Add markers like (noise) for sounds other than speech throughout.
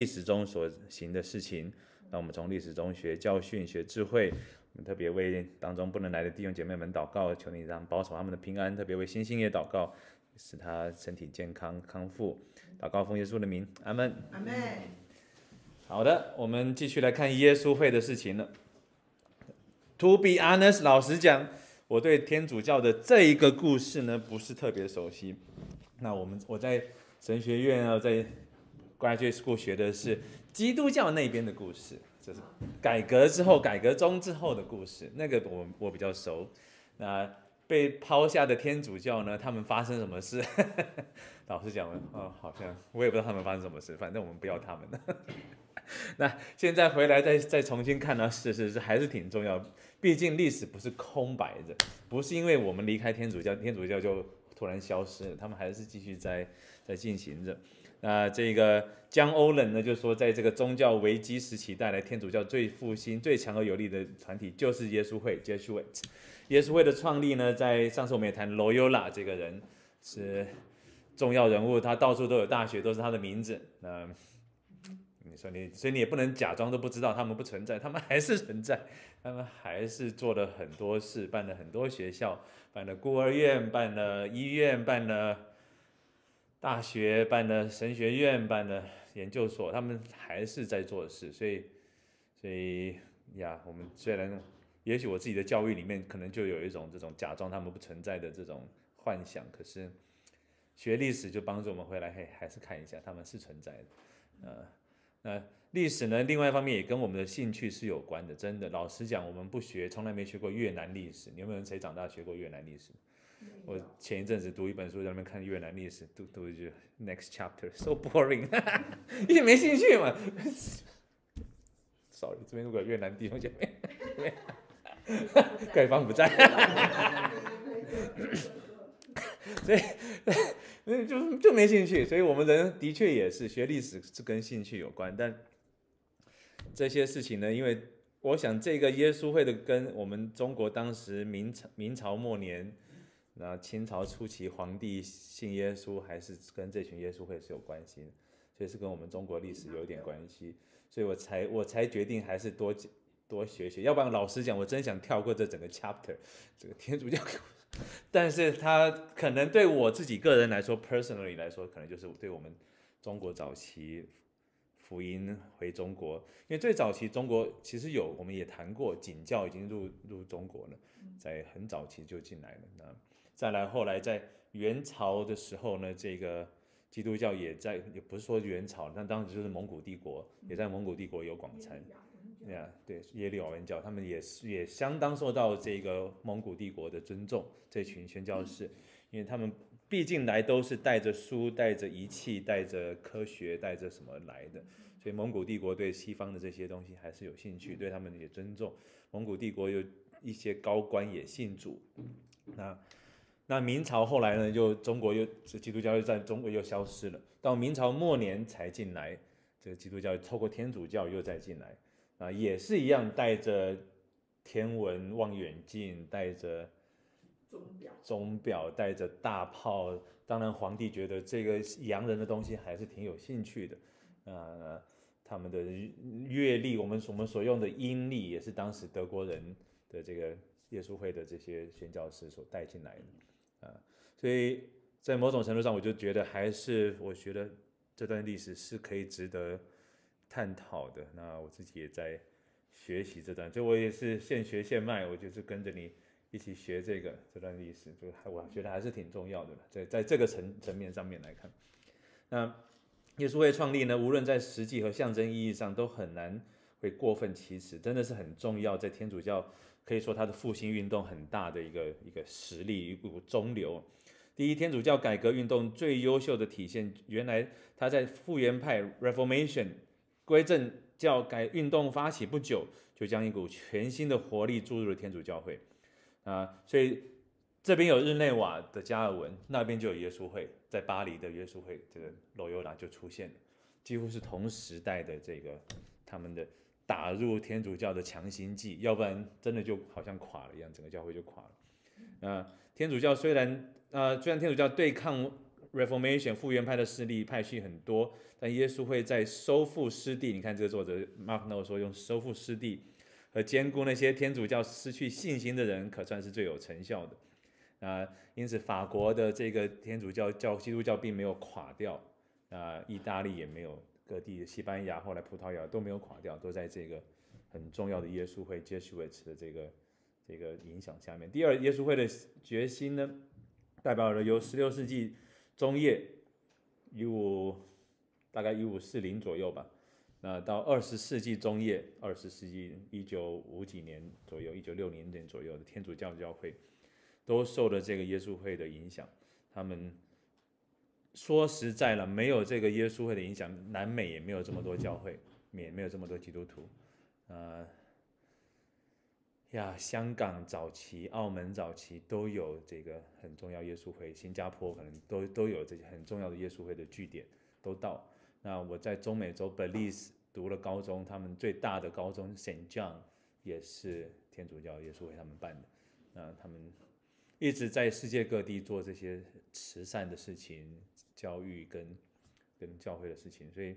历史中所行的事情，那我们从历史中学教训、学智慧。我们特别为当中不能来的弟兄姐妹们祷告，求你让保守他们的平安。特别为星星也祷告，使他身体健康康复。祷告奉耶稣的名，阿门。阿门。好的，我们继续来看耶稣会的事情了。To be honest，老实讲，我对天主教的这一个故事呢，不是特别熟悉。那我们我在神学院啊，在 graduate school 学的是基督教那边的故事，就是改革之后、改革中之后的故事，那个我我比较熟。那被抛下的天主教呢，他们发生什么事？(laughs) 老实讲，哦，好像我也不知道他们发生什么事，反正我们不要他们了。(laughs) 那现在回来再再重新看呢，是是是，还是挺重要。毕竟历史不是空白的，不是因为我们离开天主教，天主教就突然消失了，他们还是继续在在进行着。那这个江欧冷呢，就说在这个宗教危机时期带来天主教最复兴、最强而有力的团体，就是耶稣会 （Jesuit）。耶稣会的创立呢，在上次我们也谈 Loyola 这个人是重要人物，他到处都有大学，都是他的名字。那你说你，所以你也不能假装都不知道他们不存在，他们还是存在。他们还是做了很多事，办了很多学校，办了孤儿院，办了医院，办了大学，办的神学院，办的研究所。他们还是在做事，所以，所以呀，我们虽然，也许我自己的教育里面可能就有一种这种假装他们不存在的这种幻想，可是学历史就帮助我们回来，嘿，还是看一下他们是存在的，呃，那。历史呢，另外一方面也跟我们的兴趣是有关的。真的，老实讲，我们不学，从来没学过越南历史。你有没有人谁长大学过越南历史？我前一阵子读一本书，在那边看越南历史，读读一句 next chapter so boring，(laughs) 一点没兴趣嘛。Sorry，这边如果越南弟兄姐妹，对方不在，(laughs) 所以。以 (laughs) 就就没兴趣，所以我们人的确也是学历史是跟兴趣有关，但这些事情呢，因为我想这个耶稣会的跟我们中国当时明朝明朝末年，那清朝初期皇帝信耶稣，还是跟这群耶稣会是有关系的，所以是跟我们中国历史有点关系，所以我才我才决定还是多多学学，要不然老实讲，我真想跳过这整个 chapter，这个天主教。(laughs) 但是他可能对我自己个人来说，personally 来说，可能就是对我们中国早期福音回中国，因为最早期中国其实有，我们也谈过，景教已经入入中国了，在很早期就进来了。那再来后来在元朝的时候呢，这个基督教也在，也不是说元朝，那当时就是蒙古帝国，也在蒙古帝国有广参。对啊，对耶律瓦文教，他们也是也相当受到这个蒙古帝国的尊重。这群宣教士，因为他们毕竟来都是带着书、带着仪器、带着科学、带着什么来的，所以蒙古帝国对西方的这些东西还是有兴趣，对他们也尊重。蒙古帝国有一些高官也信主。那那明朝后来呢，就中国又基督教又在中国又消失了，到明朝末年才进来，这个基督教透过天主教又再进来。啊，也是一样，带着天文望远镜，带着钟表，钟表，带着大炮。当然，皇帝觉得这个洋人的东西还是挺有兴趣的。呃，他们的阅历，我们我们所用的阴历，也是当时德国人的这个耶稣会的这些宣教师所带进来的。所以在某种程度上，我就觉得还是我觉得这段历史是可以值得。探讨的，那我自己也在学习这段，就我也是现学现卖，我就是跟着你一起学这个这段历史，就我觉得还是挺重要的，在在这个层层面上面来看，那耶稣会创立呢，无论在实际和象征意义上都很难会过分其词，真的是很重要，在天主教可以说它的复兴运动很大的一个一个实力，一股中流。第一，天主教改革运动最优秀的体现，原来他在复原派 Reformation。归正教改运动发起不久，就将一股全新的活力注入了天主教会啊，所以这边有日内瓦的加尔文，那边就有耶稣会，在巴黎的耶稣会，这个罗尤拉就出现了，几乎是同时代的这个他们的打入天主教的强心剂，要不然真的就好像垮了一样，整个教会就垮了。啊，天主教虽然啊，虽然天主教对抗 Reformation 复原派的势力派系很多，但耶稣会在收复失地。你看这个作者 Mark No 说，用收复失地和兼顾那些天主教失去信心的人，可算是最有成效的。啊，因此法国的这个天主教教基督教并没有垮掉，啊，意大利也没有，各地西班牙后来葡萄牙都没有垮掉，都在这个很重要的耶稣会 Jesuits 的这个这个影响下面。第二，耶稣会的决心呢，代表了由十六世纪。中叶一五大概一五四零左右吧，那到二十世纪中叶，二十世纪一九五几年左右，一九六零年左右的天主教教会，都受了这个耶稣会的影响。他们说实在了，没有这个耶稣会的影响，南美也没有这么多教会，也没有这么多基督徒，呃。呀，香港早期、澳门早期都有这个很重要耶稣会，新加坡可能都都有这些很重要的耶稣会的据点都到。那我在中美洲 Belize 读了高中，他们最大的高中 Saint John 也是天主教耶稣会他们办的。那他们一直在世界各地做这些慈善的事情、教育跟跟教会的事情，所以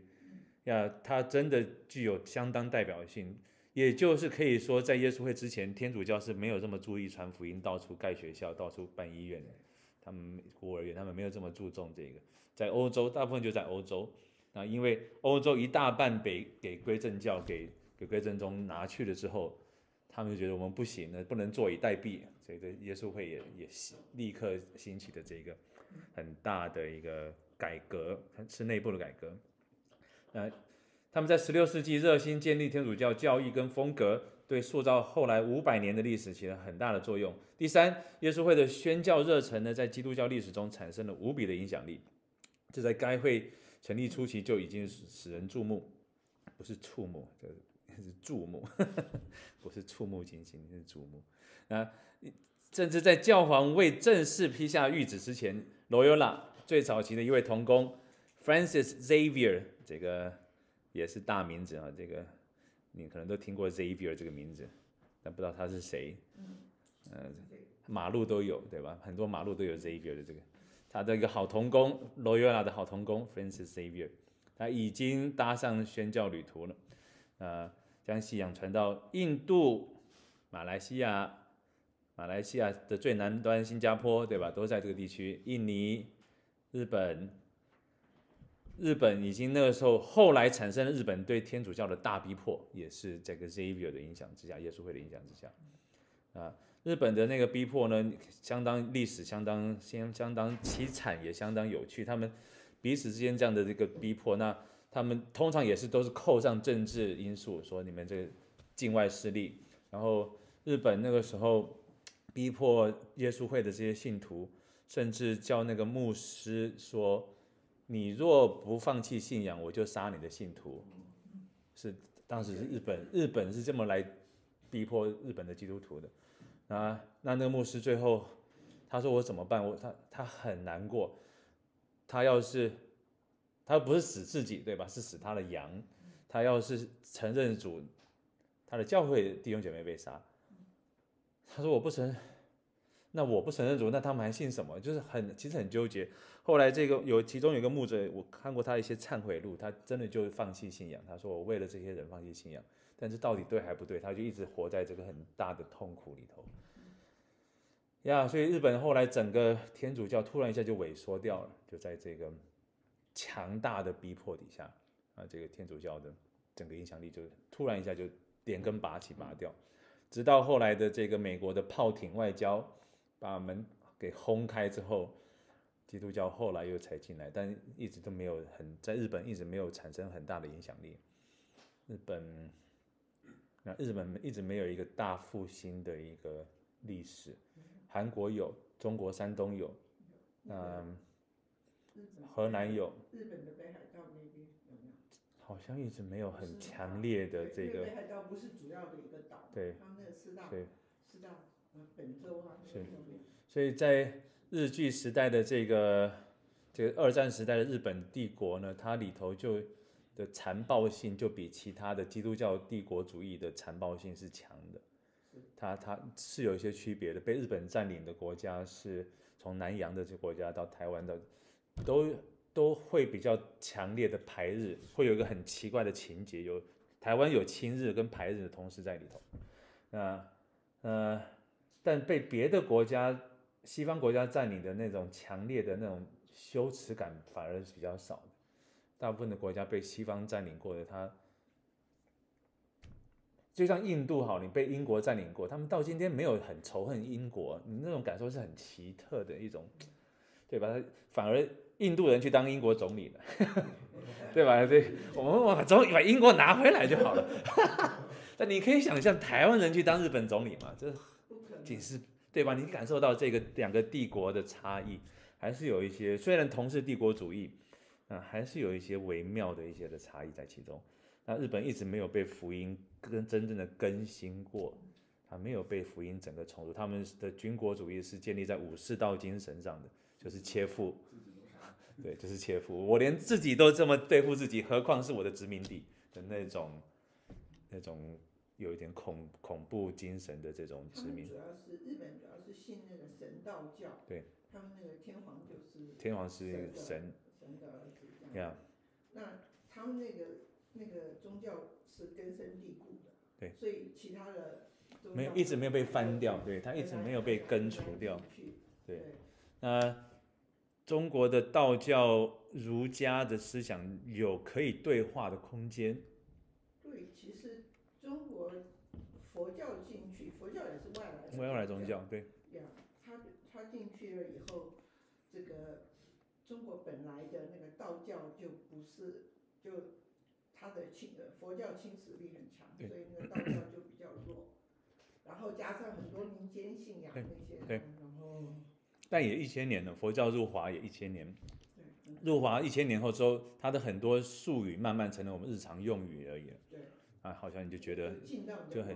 呀，它真的具有相当代表性。也就是可以说，在耶稣会之前，天主教是没有这么注意传福音，到处盖学校，到处办医院，他们孤儿院，他们没有这么注重这个。在欧洲，大部分就在欧洲，那因为欧洲一大半被给归正教给给归正宗拿去了之后，他们就觉得我们不行了，不能坐以待毙，所以这耶稣会也也立刻兴起的这个很大的一个改革，是内部的改革，那。他们在十六世纪热心建立天主教教义跟风格，对塑造后来五百年的历史起了很大的作用。第三，耶稣会的宣教热忱呢，在基督教历史中产生了无比的影响力。这在该会成立初期就已经使人注目，不是触目，这是注目，(laughs) 不是触目惊心，是注目。那甚至在教皇未正式批下谕旨之前，罗尤拉最早期的一位童工 Francis Xavier 这个。也是大名字啊，这个你可能都听过 Xavier 这个名字，但不知道他是谁。嗯，马路都有对吧？很多马路都有 Xavier 的这个，他的一个好童工，Loyola 的好童工 Francis Xavier，他已经搭上宣教旅途了，呃，将信仰传到印度、马来西亚、马来西亚的最南端新加坡对吧？都在这个地区，印尼、日本。日本已经那个时候，后来产生了日本对天主教的大逼迫，也是这个 Xavier 的影响之下，耶稣会的影响之下，啊，日本的那个逼迫呢，相当历史相当相相当凄惨，也相当有趣。他们彼此之间这样的这个逼迫，那他们通常也是都是扣上政治因素，说你们这个境外势力，然后日本那个时候逼迫耶稣会的这些信徒，甚至叫那个牧师说。你若不放弃信仰，我就杀你的信徒。是当时是日本，日本是这么来逼迫日本的基督徒的。啊，那那个牧师最后他说我怎么办？我他他很难过。他要是他不是死自己对吧？是死他的羊。他要是承认主，他的教会弟兄姐妹被杀。他说我不承。那我不承认主，那他们还信什么？就是很其实很纠结。后来这个有其中有个牧者，我看过他一些忏悔录，他真的就是放弃信仰。他说我为了这些人放弃信仰，但是到底对还不对？他就一直活在这个很大的痛苦里头。呀，所以日本后来整个天主教突然一下就萎缩掉了，就在这个强大的逼迫底下啊，这个天主教的整个影响力就突然一下就连根拔起拔掉，直到后来的这个美国的炮艇外交。把门给轰开之后，基督教后来又才进来，但一直都没有很在日本一直没有产生很大的影响力。日本那日本一直没有一个大复兴的一个历史。韩国有，中国山东有，嗯，河南有。日本的北海道那边有没有？好像一直没有很强烈的这个。北海道不是主要的一个岛。对。他们那个四大四大。本州啊，是，所以在日据时代的这个这个二战时代的日本帝国呢，它里头就的残暴性就比其他的基督教帝国主义的残暴性是强的，它它是有一些区别的。被日本占领的国家是从南洋的这国家到台湾的都都会比较强烈的排日，会有一个很奇怪的情节，有台湾有亲日跟排日的同时在里头。那呃，但被别的国家西方国家占领的那种强烈的那种羞耻感反而是比较少的。大部分的国家被西方占领过的，它就像印度好，你被英国占领过，他们到今天没有很仇恨英国，你那种感受是很奇特的一种，对吧？反而印度人去当英国总理了，(laughs) 对吧？对，我们把总把英国拿回来就好了。(laughs) 但你可以想象台湾人去当日本总理嘛？这仅是对吧？你感受到这个两个帝国的差异，还是有一些虽然同是帝国主义，啊，还是有一些微妙的一些的差异在其中。那日本一直没有被福音跟真正的更新过，他没有被福音整个重组。他们的军国主义是建立在武士道精神上的，就是切腹，对，就是切腹。我连自己都这么对付自己，何况是我的殖民地的那种那种有一点恐恐怖精神的这种殖民。主要是日本主要是信那个神道教，对，他们那个天皇就是天皇是神神的儿子这样。那他们那个。那个宗教是根深蒂固的，对，所以其他的没有一直没有被翻掉，对，他一直没有被根除掉，对。那中国的道教、儒家的思想有可以对话的空间。对，其实中国佛教进去，佛教也是外来外来宗教，对。呀，他他进去了以后，这个中国本来的那个道教就不是就。它的侵呃佛教侵蚀力很强，所以那个道教就比较弱，然后加上很多民间信仰那些，然后但也一千年了，佛教入华也一千年，入华一千年后之后，它的很多术语慢慢成了我们日常用语而已。对，啊，好像你就觉得就很，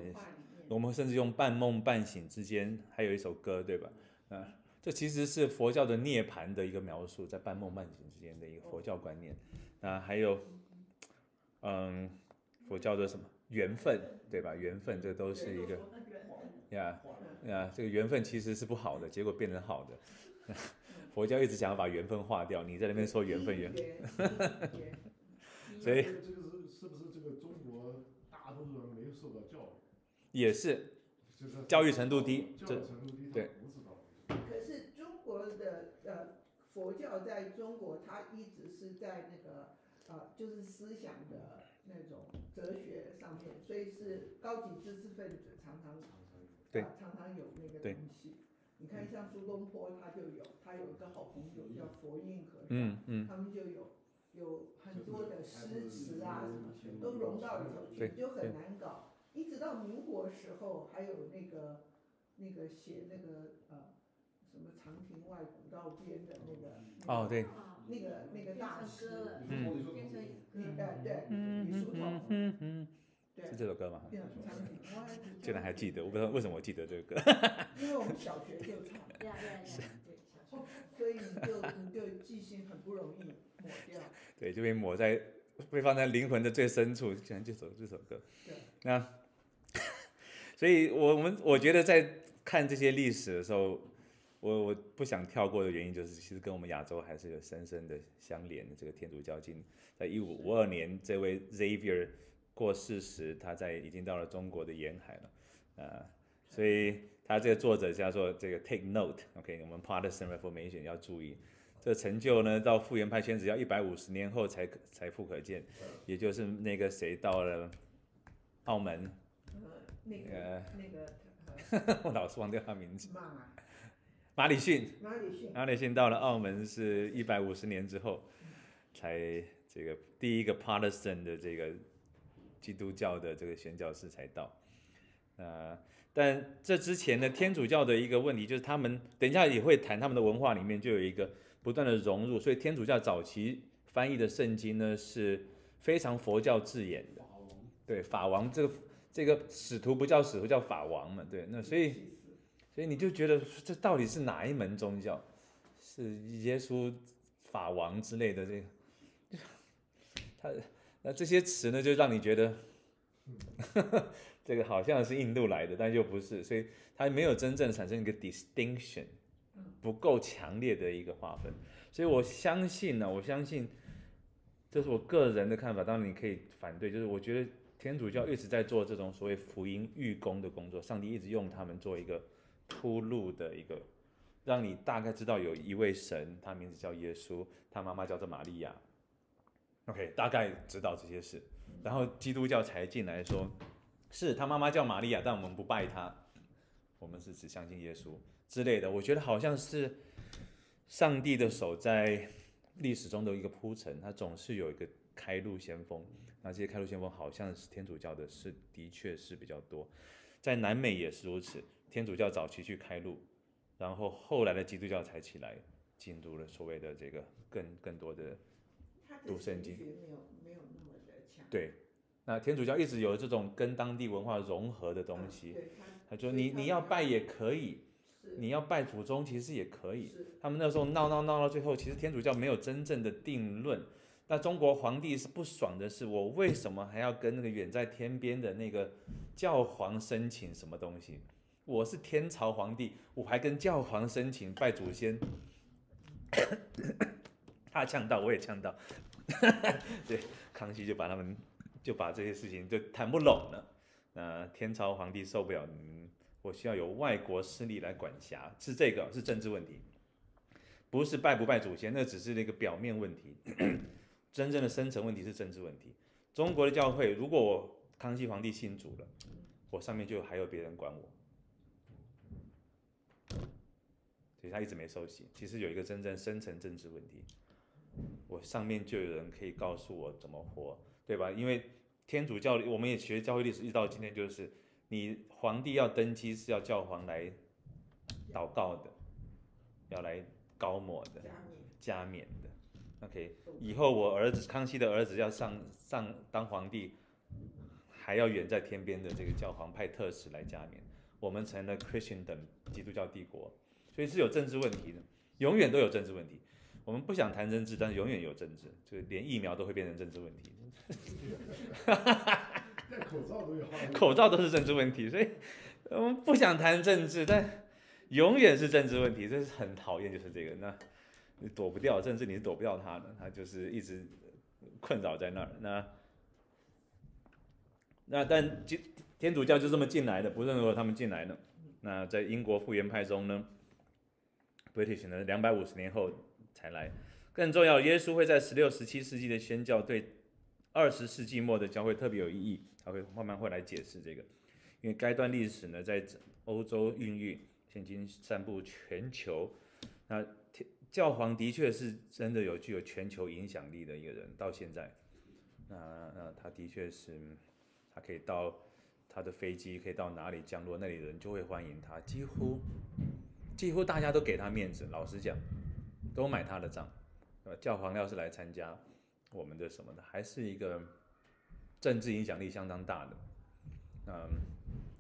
我们甚至用半梦半醒之间，还有一首歌，对吧？啊，这其实是佛教的涅槃的一个描述，在半梦半醒之间的一个佛教观念。那，还有。嗯，佛教的什么缘分，对吧？缘分，这都是一个呀呀，这个缘分其实是不好的，结果变成好的。(laughs) 佛教一直想要把缘分化掉，你在那边说缘分缘，(laughs) 所以这个是是不是这个中国大多数人没有受到教育？也是，教育程度低，教育程度低，对。可是中国的呃佛教在中国，它一直是在那个。呃，就是思想的那种哲学上面，所以是高级知识分子常常对。常常有那个东西。你看，像苏东坡他就有，他有一个好朋友叫佛印和尚，嗯嗯，他们就有有很多的诗词啊什么，都融到里头去，就很难搞。一直到民国时候，还有那个那个写那个呃什么长亭外古道边的那个哦对。那个那个大师，嗯，嗯，对对，李叔同，嗯嗯，对，是这首歌吗？竟然还记得，我不知道为什么我记得这个歌。(laughs) 因为我们小学就唱，(laughs) 对 (laughs) 所以你就你就记性很不容易抹掉。对，就被抹在被放在灵魂的最深处，竟然这首这首歌。对，那，所以我们我觉得在看这些历史的时候。我我不想跳过的原因就是，其实跟我们亚洲还是有深深的相连的。这个天主教经，在一五五二年，这位 Xavier 过世时，他在已经到了中国的沿海了，啊，所以他这个作者叫做这个 Take Note，OK，我们 Protestant Reformation 要注意，这成就呢，到复原派圈子要一百五十年后才才复可见，也就是那个谁到了澳门，呃那个那个，(laughs) 我老是忘掉他名字。马里逊，马里逊，马里逊到了澳门是一百五十年之后，才这个第一个 Protestant 的这个基督教的这个宣教士才到，啊，但这之前呢，天主教的一个问题就是他们等一下也会谈他们的文化里面就有一个不断的融入，所以天主教早期翻译的圣经呢是非常佛教字眼的，对法王这个这个使徒不叫使徒叫法王嘛，对，那所以。所以你就觉得这到底是哪一门宗教？是耶稣法王之类的这个，他 (laughs) 那这些词呢，就让你觉得，(laughs) 这个好像是印度来的，但又不是，所以它没有真正产生一个 distinction，不够强烈的一个划分。所以我相信呢，我相信这是我个人的看法，当然你可以反对，就是我觉得天主教一直在做这种所谓福音预工的工作，上帝一直用他们做一个铺路的一个，让你大概知道有一位神，他名字叫耶稣，他妈妈叫做玛利亚，OK，大概知道这些事，然后基督教才进来说，是他妈妈叫玛利亚，但我们不拜他，我们是只相信耶稣之类的，我觉得好像是上帝的手在历史中的一个铺陈，他总是有一个开路先锋。那这些开路先锋好像是天主教的，是的确是比较多，在南美也是如此。天主教早期去开路，然后后来的基督教才起来，进入了所谓的这个更更多的读圣经没有没有那么的强。对。那天主教一直有这种跟当地文化融合的东嗯西，对他他说你你要拜也可以，你要拜祖宗其实也可以。他们那时候闹闹闹到最后，其实天主教没有真正的定论。那中国皇帝是不爽的是，我为什么还要跟那个远在天边的那个教皇申请什么东西？我是天朝皇帝，我还跟教皇申请拜祖先。(coughs) 他呛到，我也呛到。(laughs) 对，康熙就把他们就把这些事情就谈不拢了。那天朝皇帝受不了，我需要有外国势力来管辖，是这个是政治问题，不是拜不拜祖先，那只是那个表面问题，(clears throat) 真正的深层问题是政治问题。中国的教会，如果我康熙皇帝信主了，我上面就还有别人管我，所以他一直没受洗。其实有一个真正深层政治问题，我上面就有人可以告诉我怎么活，对吧？因为天主教，我们也学教会历史，一直到今天就是，你皇帝要登基是要教皇来祷告的，要来高抹的、加冕的。OK，以后我儿子康熙的儿子要上上当皇帝，还要远在天边的这个教皇派特使来加冕，我们成了 Christendom 基督教帝国，所以是有政治问题的，永远都有政治问题。我们不想谈政治，但是永远有政治，就连疫苗都会变成政治问题。(laughs) 戴口罩都有。口罩都是政治问题，所以我们不想谈政治，但永远是政治问题，这是很讨厌，就是这个。那你躲不掉政治，你是躲不掉它的，它就是一直困扰在那儿。那那但基天主教就这么进来的，不论如何他们进来的。那在英国复原派中呢，British 呢两百五十年后才来。更重要，耶稣会在十六、十七世纪的宣教对二十世纪末的教会特别有意义，他会慢慢会来解释这个，因为该段历史呢在欧洲孕育，现今散布全球。那教皇的确是真的有具有全球影响力的一个人，到现在，那那他的确是，他可以到他的飞机可以到哪里降落，那里的人就会欢迎他，几乎几乎大家都给他面子，老实讲，都买他的账。呃，教皇要是来参加我们的什么的，还是一个政治影响力相当大的。嗯，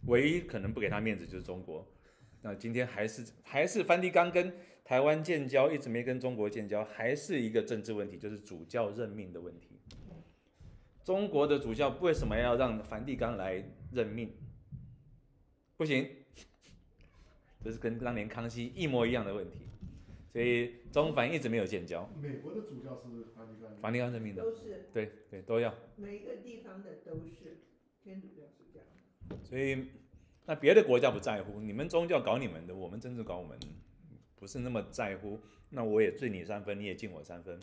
唯一可能不给他面子就是中国。那今天还是还是梵蒂冈跟台湾建交，一直没跟中国建交，还是一个政治问题，就是主教任命的问题。中国的主教为什么要让梵蒂冈来任命？不行，(laughs) 这是跟当年康熙一模一样的问题。所以中梵一直没有建交，美国的主教是梵蒂冈。梵蒂冈任命的，都是对对都要。每一个地方的都是天主教是这样。所以那别的国家不在乎，你们宗教搞你们的，我们政治搞我们，不是那么在乎。那我也敬你三分，你也敬我三分。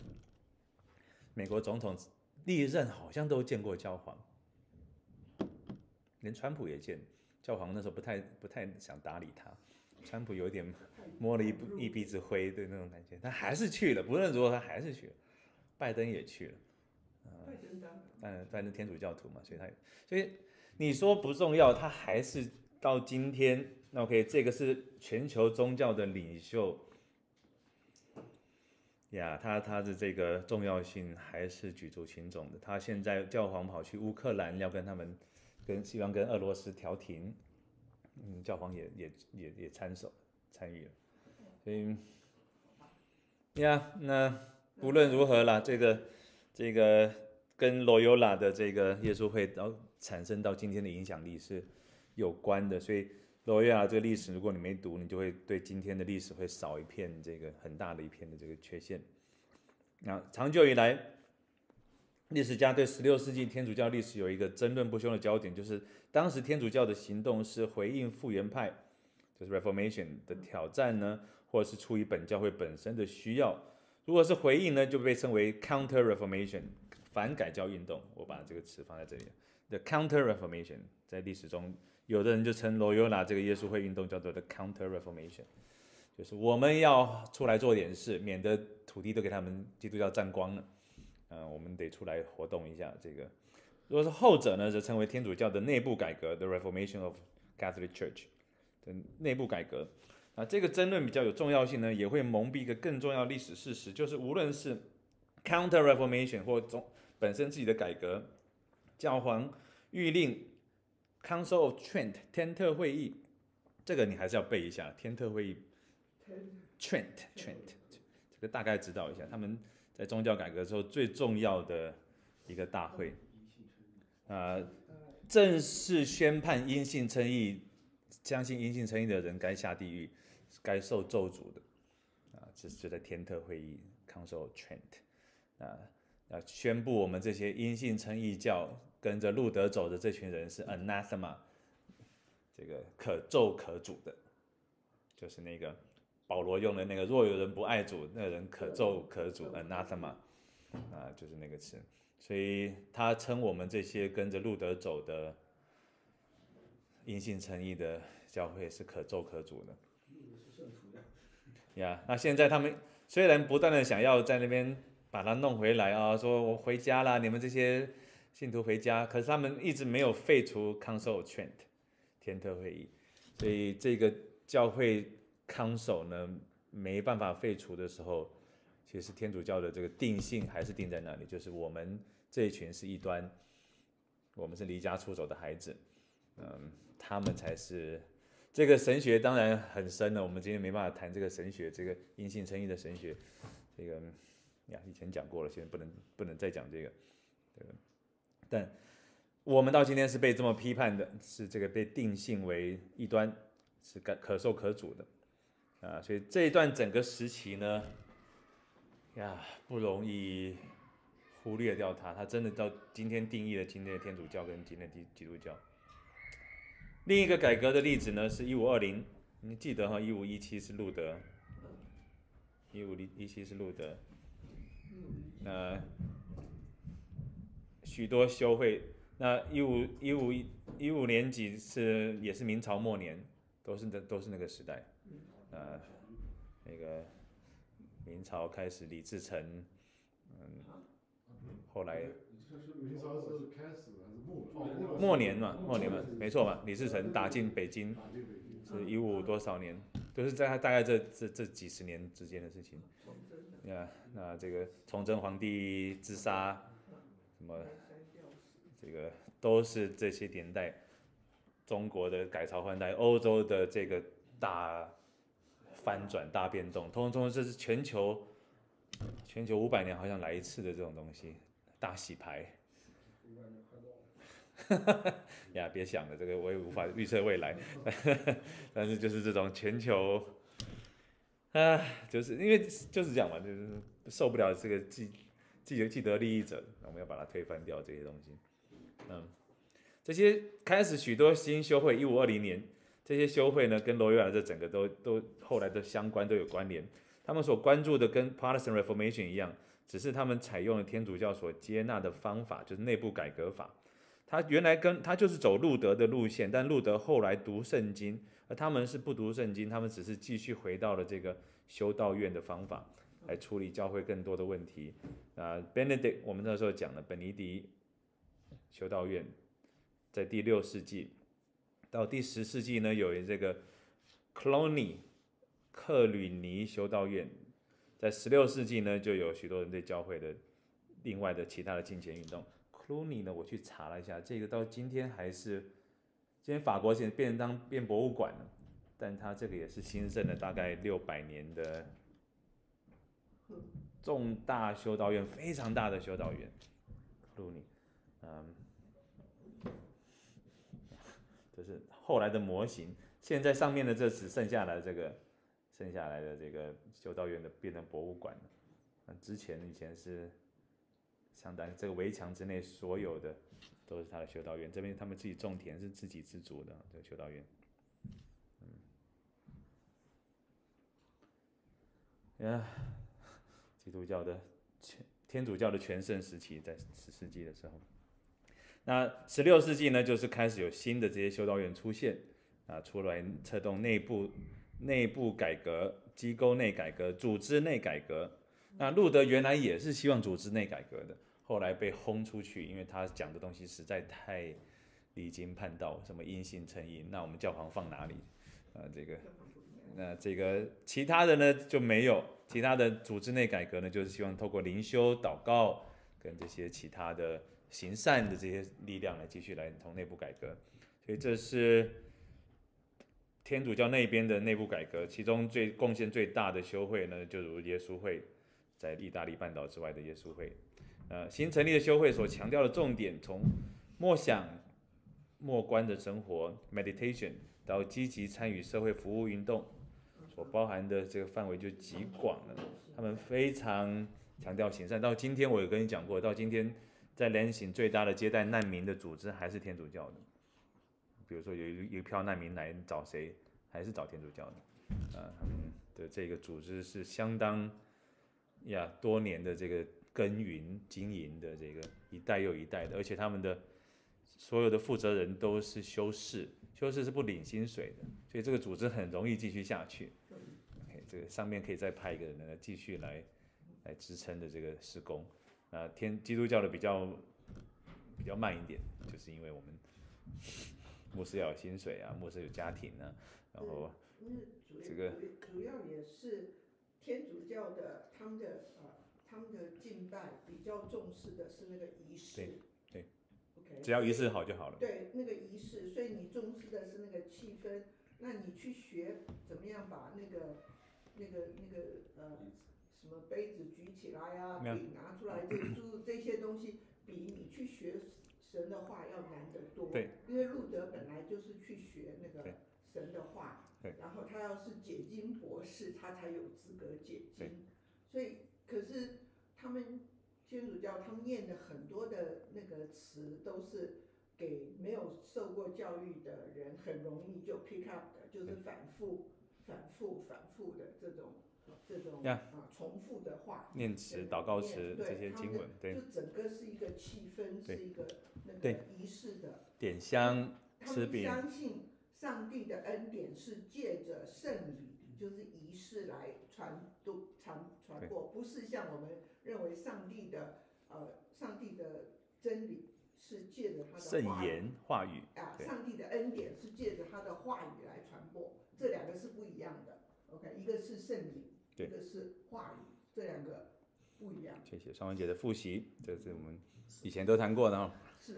美国总统历任好像都见过教皇，连川普也见。教皇那时候不太不太想搭理他，川普有点摸了一不一鼻子灰，对那种感觉，他还是去了。不论如何，他还是去了。拜登也去了。拜登当然嗯，拜登天主教徒嘛，所以他，所以你说不重要，他还是到今天那，OK，这个是全球宗教的领袖呀，他他的这个重要性还是举足轻重的。他现在教皇跑去乌克兰，要跟他们跟希望跟俄罗斯调停，嗯，教皇也也也也参手参与了，所以呀，那无论如何啦，这个这个跟罗尤拉的这个耶稣会，然后产生到今天的影响力是有关的。所以罗尤拉这个历史，如果你没读，你就会对今天的历史会少一片这个很大的一片的这个缺陷。那长久以来，历史家对十六世纪天主教历史有一个争论不休的焦点，就是当时天主教的行动是回应复原派，Reformation 的挑战呢，或者是出于本教会本身的需要。如果是回应呢，就被称为 Counter Reformation，反改教运动。我把这个词放在这里，The Counter Reformation 在历史中，有的人就称罗尤拉这个耶稣会运动叫做 The Counter Reformation。就是我们要出来做点事，免得土地都给他们基督教占光了。嗯，我们得出来活动一下。这个，如果是后者呢，则称为天主教的内部改革，The Reformation of Catholic Church 的内部改革。啊，这个争论比较有重要性呢，也会蒙蔽一个更重要历史事实，就是无论是 Counter Reformation 或中本身自己的改革，教皇谕令 Council of Trent 天特会议，这个你还是要背一下，天特会议。Trent Trent，这个大概知道一下，他们在宗教改革之后最重要的一个大会，啊，正式宣判阴性称义，相信阴性称义的人该下地狱，该受咒诅的，啊，这是就在天特会议 Council Trent，啊，啊，宣布我们这些阴性称义教跟着路德走的这群人是 Anathema，这个可咒可诅的，就是那个。保罗用的那个“若有人不爱主，那人可咒可诅 ”，anathema，啊，就是那个词。所以他称我们这些跟着路德走的阴性诚意的教会是可咒可主的。呀，那现在他们虽然不断的想要在那边把它弄回来啊，说我回家了，你们这些信徒回家，可是他们一直没有废除 Council Trent 天特会议，所以这个教会。Council 呢没办法废除的时候，其实天主教的这个定性还是定在那里，就是我们这一群是异端，我们是离家出走的孩子，嗯，他们才是这个神学当然很深了，我们今天没办法谈这个神学，这个阴性称义的神学，这个呀以前讲过了，现在不能不能再讲这个，对但我们到今天是被这么批判的，是这个被定性为异端，是可可受可主的。啊，所以这一段整个时期呢，呀，不容易忽略掉它。它真的到今天定义了今天的天主教跟今天的基基督教。另一个改革的例子呢，是一五二零，你记得哈，一五一七是路德，一五零一七是路德。那许多修会，那一五一五一五年几是也是明朝末年，都是那都是那个时代。呃，那个明朝开始李自成，嗯，后来明朝是开始末末年嘛，末年嘛，没错嘛，李自成打进北京，是一五多少年，都是在他大概这这这几十年之间的事情。那，那这个崇祯皇帝自杀，什么，这个都是这些年代中国的改朝换代，欧洲的这个大。翻转大变动，通通这是全球全球五百年好像来一次的这种东西，大洗牌。哈 (laughs) 哈呀，别想了，这个我也无法预测未来。(laughs) 但是就是这种全球，啊，就是因为就是这样嘛，就是受不了这个既既有既得利益者，我们要把它推翻掉这些东西。嗯，这些开始许多新修会，一五二零年。这些修会呢，跟罗约尔这整个都都后来的相关都有关联。他们所关注的跟 Protestant Reformation 一样，只是他们采用了天主教所接纳的方法，就是内部改革法。他原来跟他就是走路德的路线，但路德后来读圣经，而他们是不读圣经，他们只是继续回到了这个修道院的方法来处理教会更多的问题。啊，Benedict 我们那时候讲了本尼迪修道院，在第六世纪。到第十世纪呢，有这个 Clony 克吕尼修道院，在十六世纪呢，就有许多人对教会的另外的其他的进前运动。Clony 呢，我去查了一下，这个到今天还是，今天法国现在变当变博物馆了，但它这个也是兴盛了大概六百年的重大修道院，非常大的修道院。Clony，嗯。就是后来的模型，现在上面的这只剩下来这个，剩下来的这个修道院的变成博物馆了，嗯，之前以前是相当于这个围墙之内所有的都是他的修道院，这边他们自己种田是自给自足的这个修道院。嗯，呀，基督教的全天主教的全盛时期在十世纪的时候，那十六世纪呢，就是开始有新的这些修道院出现啊，出来策动内部内部改革、机构内改革、组织内改革。那路德原来也是希望组织内改革的，后来被轰出去，因为他讲的东西实在太离经叛道，什么因信称义，那我们教皇放哪里？啊，这个，那这个其他的呢就没有，其他的组织内改革呢，就是希望透过灵修、祷告跟这些其他的行善的这些力量来继续来从内部改革，所以这是天主教那边的内部改革，其中最贡献最大的修会呢，就如耶稣会。在意大利半岛之外的耶稣会，呃，新成立的修会所强调的重点，从默想、默观的生活 （meditation） 到积极参与社会服务运动，所包含的这个范围就极广了。他们非常强调行善。到今天，我有跟你讲过，到今天在联行最大的接待难民的组织还是天主教的。比如说有一一票难民来找谁，还是找天主教的。啊，他们的这个组织是相当。呀，多年的这个耕耘经营的这个一代又一代的，而且他们的所有的负责人都是修士，修士是不领薪水的，所以这个组织很容易继续下去。OK，这个上面可以再派一个人来继续来来支撑的这个施工。啊，天基督教的比较比较慢一点，就是因为我们牧师要有薪水啊，牧师有家庭啊，然后这个主要也是。天主教的他们的呃他们的敬拜比较重视的是那个仪式，对对，OK，只要仪式好就好了。对，那个仪式，所以你重视的是那个气氛，那你去学怎么样把那个那个那个呃什么杯子举起来啊，饼拿出来，这诸这些东西比你去学神的话要难得多。对，因为路德本来就是去学那个神的话。然后他要是解经博士，他才有资格解经。所以，可是他们天主教他们念的很多的那个词，都是给没有受过教育的人很容易就 pick up 的，就是反复、反复、反复的这种这种啊重复的话。念词、祷告词这些经文，对，就整个是一个气氛，是一个那个仪式的点香、吃饼。相信。上帝的恩典是借着圣礼，就是仪式来传都传传播，不是像我们认为上帝的呃上帝的真理是借着他的圣言话语啊，上帝的恩典是借着他的话语来传播，这两个是不一样的。OK，一个是圣礼，一个是话语，这两个不一样。谢谢双文姐的复习，这是我们以前都谈过的哈。是，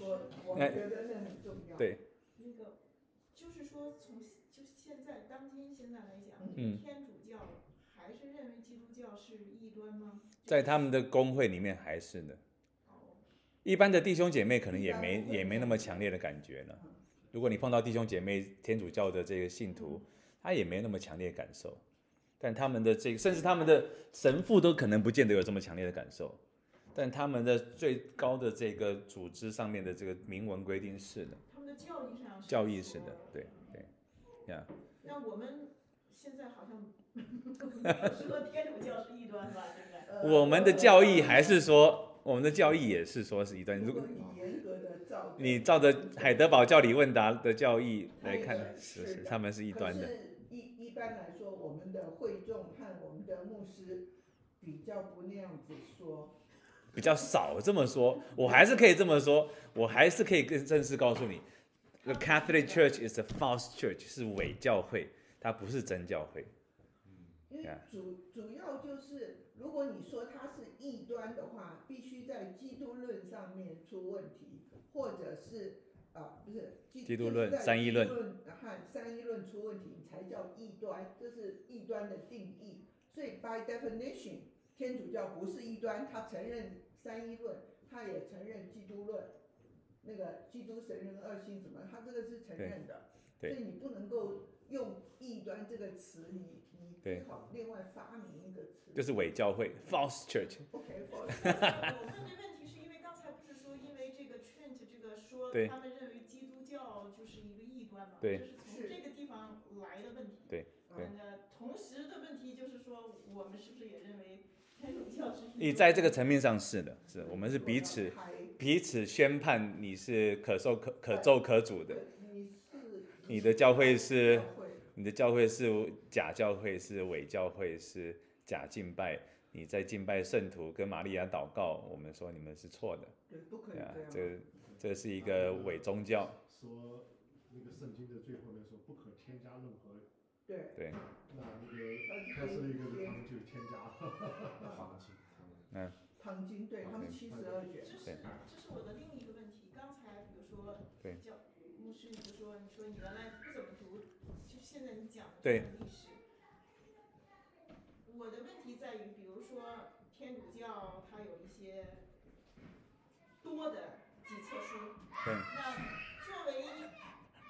我我觉得这很重要。对。就是说，从就现在当今现在来讲，天主教还是认为基督教是异端吗？在他们的公会里面还是的。一般的弟兄姐妹可能也没也没那么强烈的感觉呢。如果你碰到弟兄姐妹天主教的这个信徒，他也没那么强烈感受。但他们的这个，甚至他们的神父都可能不见得有这么强烈的感受。但他们的最高的这个组织上面的这个明文规定是的。教义上，教义是的，对那我们现在好像 (laughs) 说天主教是异端吧？现在。我们的教义还是说，我们的教义也是说是一端。如果你严格的照，你照着海德堡教理问答的教义来看，是是，他们是异端的。一一般来说，我们的会众和我们的牧师比较不那样子说。比较少这么说，我还是可以这么说，我还是可以更正式告诉你。The Catholic Church is a false church，是伪教会，它不是真教会。因为主主要就是，如果你说它是异端的话，必须在基督论上面出问题，或者是啊，不是基督论三一论和三一论出问题，才叫异端，这是异端的定义。所以 by definition，天主教不是异端，他承认三一论，他也承认基督论。那个基督神人二性什么，他这个是承认的。所以你不能够用异端这个词，你你最好另外发明一个词。就是伪教会 （false church）。(laughs) (laughs) 我问的问题是因为刚才不是说，因为这个 Trent 这个说对他们认为基督教就是一个异端嘛，对这是从这个地方来的问题。对对那同时的问题就是说，我们是不是也认为天主教是？你在这个层面上是的，是我们是彼此开彼此宣判你是可受可可咒可主的，你是你的教会是你的教会是假教会，是伪教会，是假敬拜。你在敬拜圣徒跟玛利亚祷告，我们说你们是错的，对，不可以这，样。这这是一个伪宗教，说那个圣经的最后面说不可添加任何，对，对，那那个开始一个是他们就添加了，(laughs) 放弃他们。唐经对他们七十二卷。这，是这是我的另一个问题。刚才比如说对。教牧师，你就说你说你原来不怎么读，就现在你讲的历史。我的问题在于，比如说天主教它有一些多的几册书，对。那作为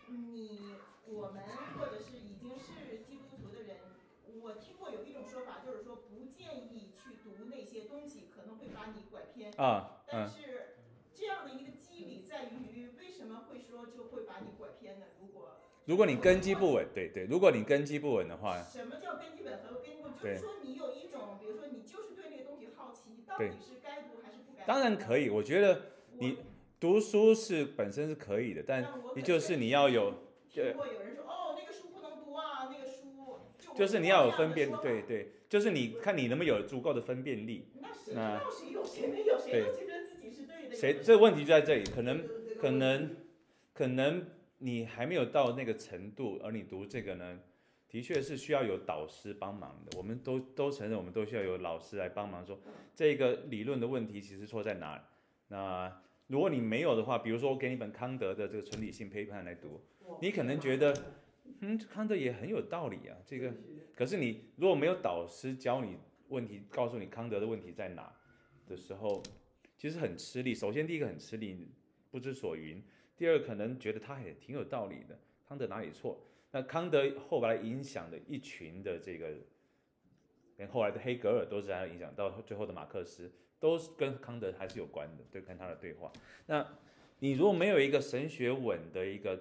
你我们或者是已经是基督徒的人，我听过有一种说法，就是说不东西，可能会把你拐偏。啊，但嗯，是这样的一个机理在于，为什么会说就会把你拐偏呢？如果如果你根基不稳，对对，如果你根基不稳的话，什么叫根基本和根基不稳？就是说你有一种，比如说你就是对那个东西好奇，到底是该读还是不该读？当然可以，我觉得你读书是本身是可以的，但你就是你要有，听过有人说哦，那个书不能读啊，那个书就就是你要有分辨，对对，就是你看你能不能有足够的分辨力。那谁知那道谁有谁没有？谁觉得自己是对的。谁这个问题就在这里，可能可能可能你还没有到那个程度，而你读这个呢，的确是需要有导师帮忙的。我们都都承认，我们都需要有老师来帮忙说这个理论的问题其实错在哪里。那如果你没有的话，比如说我给你本康德的这个纯理性批判来读，你可能觉得嗯，康德也很有道理啊，这个。可是你如果没有导师教你问题，告诉你康德的问题在哪的时候，其实很吃力。首先第一个很吃力，不知所云；第二可能觉得他也挺有道理的，康德哪里错？那康德后来影响的一群的这个，连后来的黑格尔都是他影响，到最后的马克思都是跟康德还是有关的，对，跟他的对话。那你如果没有一个神学稳的一个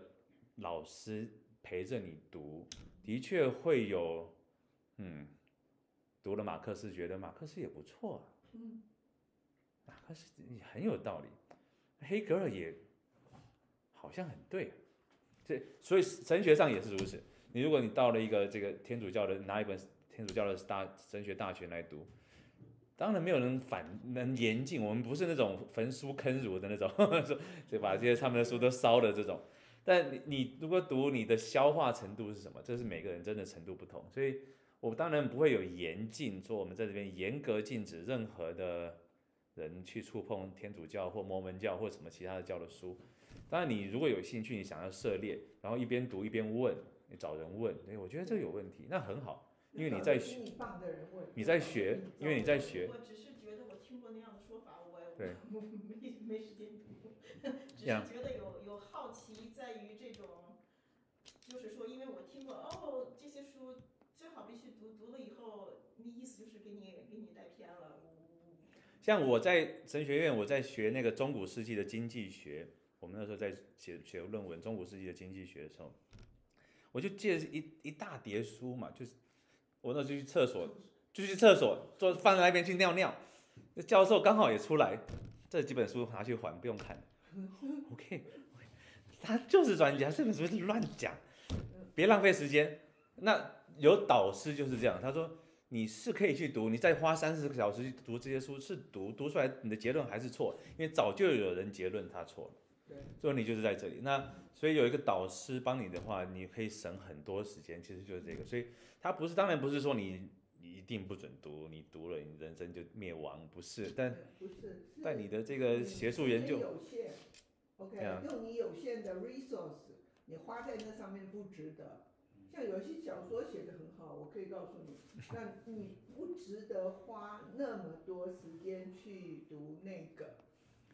老师陪着你读，的确会有，嗯，读了马克思觉得马克思也不错啊，嗯，马克思也很有道理，黑格尔也好像很对，这所以神学上也是如此。你如果你到了一个这个天主教的拿一本天主教的大神学大全来读，当然没有人反能严禁，我们不是那种焚书坑儒的那种，说 (laughs) 就把这些他们的书都烧的这种。但你你如果读你的消化程度是什么，这是每个人真的程度不同，所以我当然不会有严禁，说我们在这边严格禁止任何的人去触碰天主教或摩门教或什么其他的教的书。当然，你如果有兴趣，你想要涉猎，然后一边读一边问，你找人问，对我觉得这有问题，那很好，因为你在学，你在学，因为你在学，我只是觉得我听过那样的说法，我对我没没时间读，只是觉得有有好奇在于这种，就是说，因为我听过哦，这些书最好必须读，读了以后，那意思就是给你给你带偏了。像我在神学院，我在学那个中古世纪的经济学，我们那时候在写写论文，中古世纪的经济学的时候，我就借一一大叠书嘛，就是我那时候去厕所，(laughs) 就去厕所坐放在那边去尿尿，那教授刚好也出来，这几本书拿去还，不用看。OK，他就是专家，这本书是乱讲，别浪费时间。那有导师就是这样，他说你是可以去读，你再花三十个小时去读这些书，是读读出来你的结论还是错，因为早就有人结论他错了。对，所以你就是在这里。那所以有一个导师帮你的话，你可以省很多时间，其实就是这个。所以他不是，当然不是说你你一定不准读，你读了你人生就灭亡，不是。但不是，但你的这个学术研究，有限，OK，用你有限的 resource，你花在那上面不值得。像有些小说写的很好，我可以告诉你，(laughs) 那你不值得花那么多时间去读那个。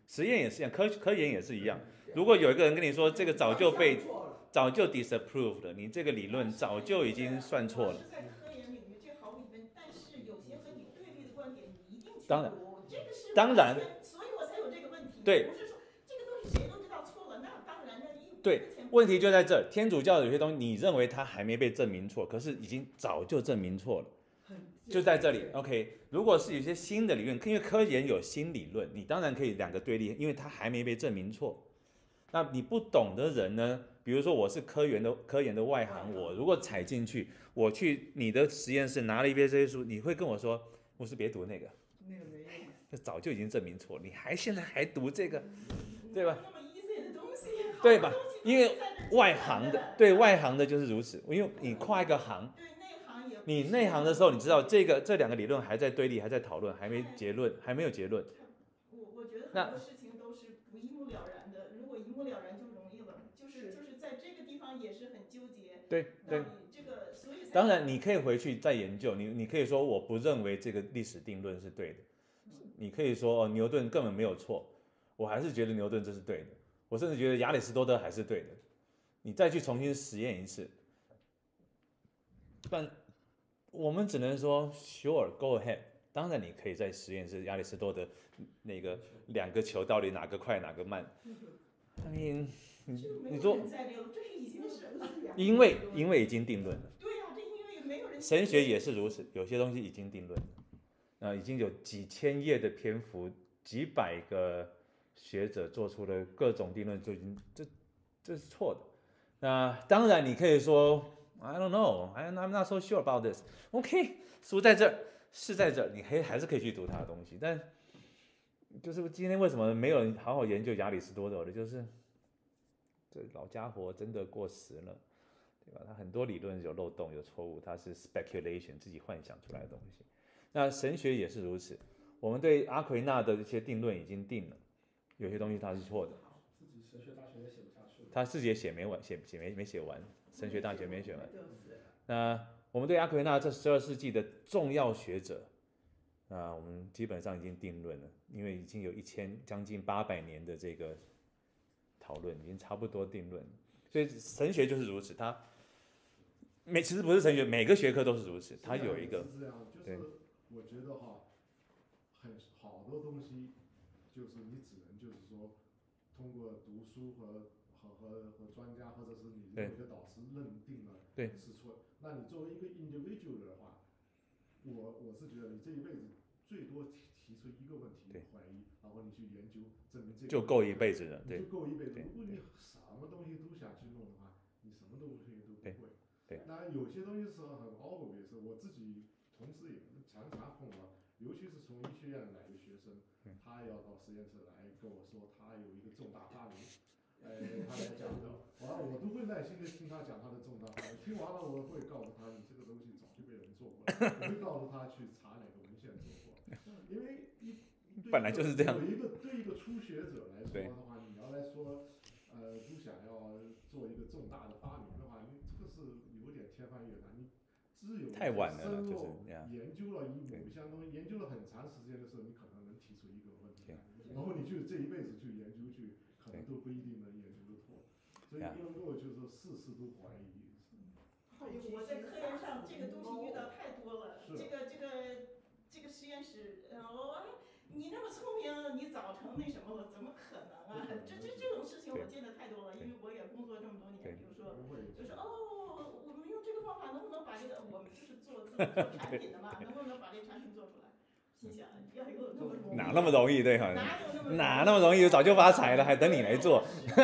实验也是一样，科科研也是一样。如果有一个人跟你说这个早就被早就 disapproved 了，你这个理论早就已经算错了。是在科研领域，这毫无疑问。但是有些和你对立的观点，你一定去当然这个是当然，所以我才有这个问题。对不是说这个东西谁都知道错了，那当然那一对问题就在这儿，天主教有些东西你认为它还没被证明错，可是已经早就证明错了。很就在这里，OK。如果是有些新的理论，因为科研有新理论，你当然可以两个对立，因为它还没被证明错。那你不懂的人呢？比如说我是科研的科研的外行，我如果踩进去，我去你的实验室拿了一篇这些书，你会跟我说，牧师别读那个，那个没用。这早就已经证明错，你还现在还读这个，对吧？那么 easy 的东西，对吧因为外行的，对外行的就是如此，因为你跨一个行。对内行也不你内行的时候，你知道这个这两个理论还在对立，还在讨论，还没结论，还没有结论。我我觉得很多事情都是不一目了然的，如果一目了然就容易了，就是是就是在这个地方也是很纠结。对对这个，所以当然你可以回去再研究，你你可以说我不认为这个历史定论是对的，你可以说哦牛顿根本没有错，我还是觉得牛顿这是对的，我甚至觉得亚里士多德还是对的，你再去重新实验一次，但我们只能说 sure go ahead，当然你可以在实验室亚里士多德那个两个球到底哪个快哪个慢。因为因为已经定论了。对呀、这因为没有人。神学也是如此，有些东西已经定论了，啊、已经有几千页的篇幅，几百个学者做出的各种定论，就已经这这是错的。那当然你可以说，I don't know，I'm I'm not so sure about this。OK，书在这儿，是在这儿，你可以还是可以去读他的东西，但就是今天为什么没有人好好研究亚里士多德的，就是这老家伙真的过时了。对吧？他很多理论有漏洞、有错误，它是 speculation 自己幻想出来的东西。那神学也是如此，我们对阿奎那的一些定论已经定了，有些东西他是错的，自己神学大学也写不下去了。他自己也写没完，写写没没写完，神学大学没写完。那我们对阿奎那这十二世纪的重要学者，那我们基本上已经定论了，因为已经有一千将近八百年的这个讨论，已经差不多定论了。所以神学就是如此，它每其实不是神学，每个学科都是如此，它有一个是这样，就对是我觉得哈，很好多东西，就是你只能就是说，通过读书和和和和专家或者是你对认为的导师认定了对是错。那你作为一个 individual 的话，我我是觉得你这一辈子最多提提出一个问题怀疑，然后你去研究证明这个就够一辈子的，对就够一辈子。如果你什么东西都想去弄的话，你什么东西都不会。对那有些东西是很 obvious，我自己同时也常常碰到，尤其是从医学院来的学生，嗯他要到实验室来跟我说他有一个重大发明，(laughs) 哎，他来讲的，完了我都会耐心的听他讲他的重大发明，听完了我会告诉他，你这个东西早就被人做过了，我会告诉他去查哪个文献做过，(laughs) 因为一对本来就是这样有一个对一个初学者来说的话，你要来说，呃，都想要做一个重大的发明的话，你这个是有点天方夜谭。你太晚了深入是呀，研究了一对某一项东西，研究了很长时间的时候，你可能能提出一个问题来，然后你就这一辈子去研究去，可能都不一定能研究得透。所以呀不能够就是说事事都怀疑。哎呦我在科研上这个东西遇到太多了，这个这个这个实验室，呃，我哎，你那么聪明，你早成那什么了，怎么可能啊？这这这种事情我见的太多了，因为我也工作这么多年，比如说。就说哦，方法能不能把这个，我们就是做做做 (laughs) 产品的嘛，能不能把这个产品做出来？心想要有那么容易？哪那么容易对哈？哪有那么哪那么容易？早就发财了，还等你来做？(laughs) 就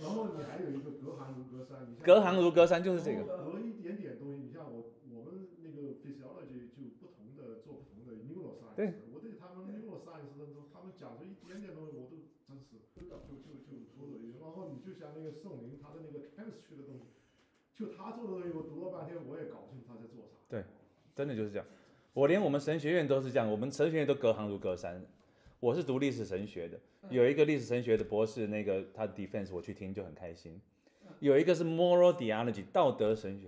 然后你还有一个隔行如隔山，隔行如隔山，就是这个。隔一点点东西，你像我我们那个 physiology 就不同的做不同的 neuroscience，对我对他们 neuroscience 的时候，他们讲出一点点东西，我都真是就就就就头抖音。然后你就像那个宋林他的那个 chemistry 的东西，就他做的东西，我读了半天我也搞不清他在做啥。对真的就是这样。我连我们神学院都是这样，我们神学院都隔行如隔山。我是读历史神学的，有一个历史神学的博士，那个他的 defense 我去听就很开心。有一个是 moral theology 道德神学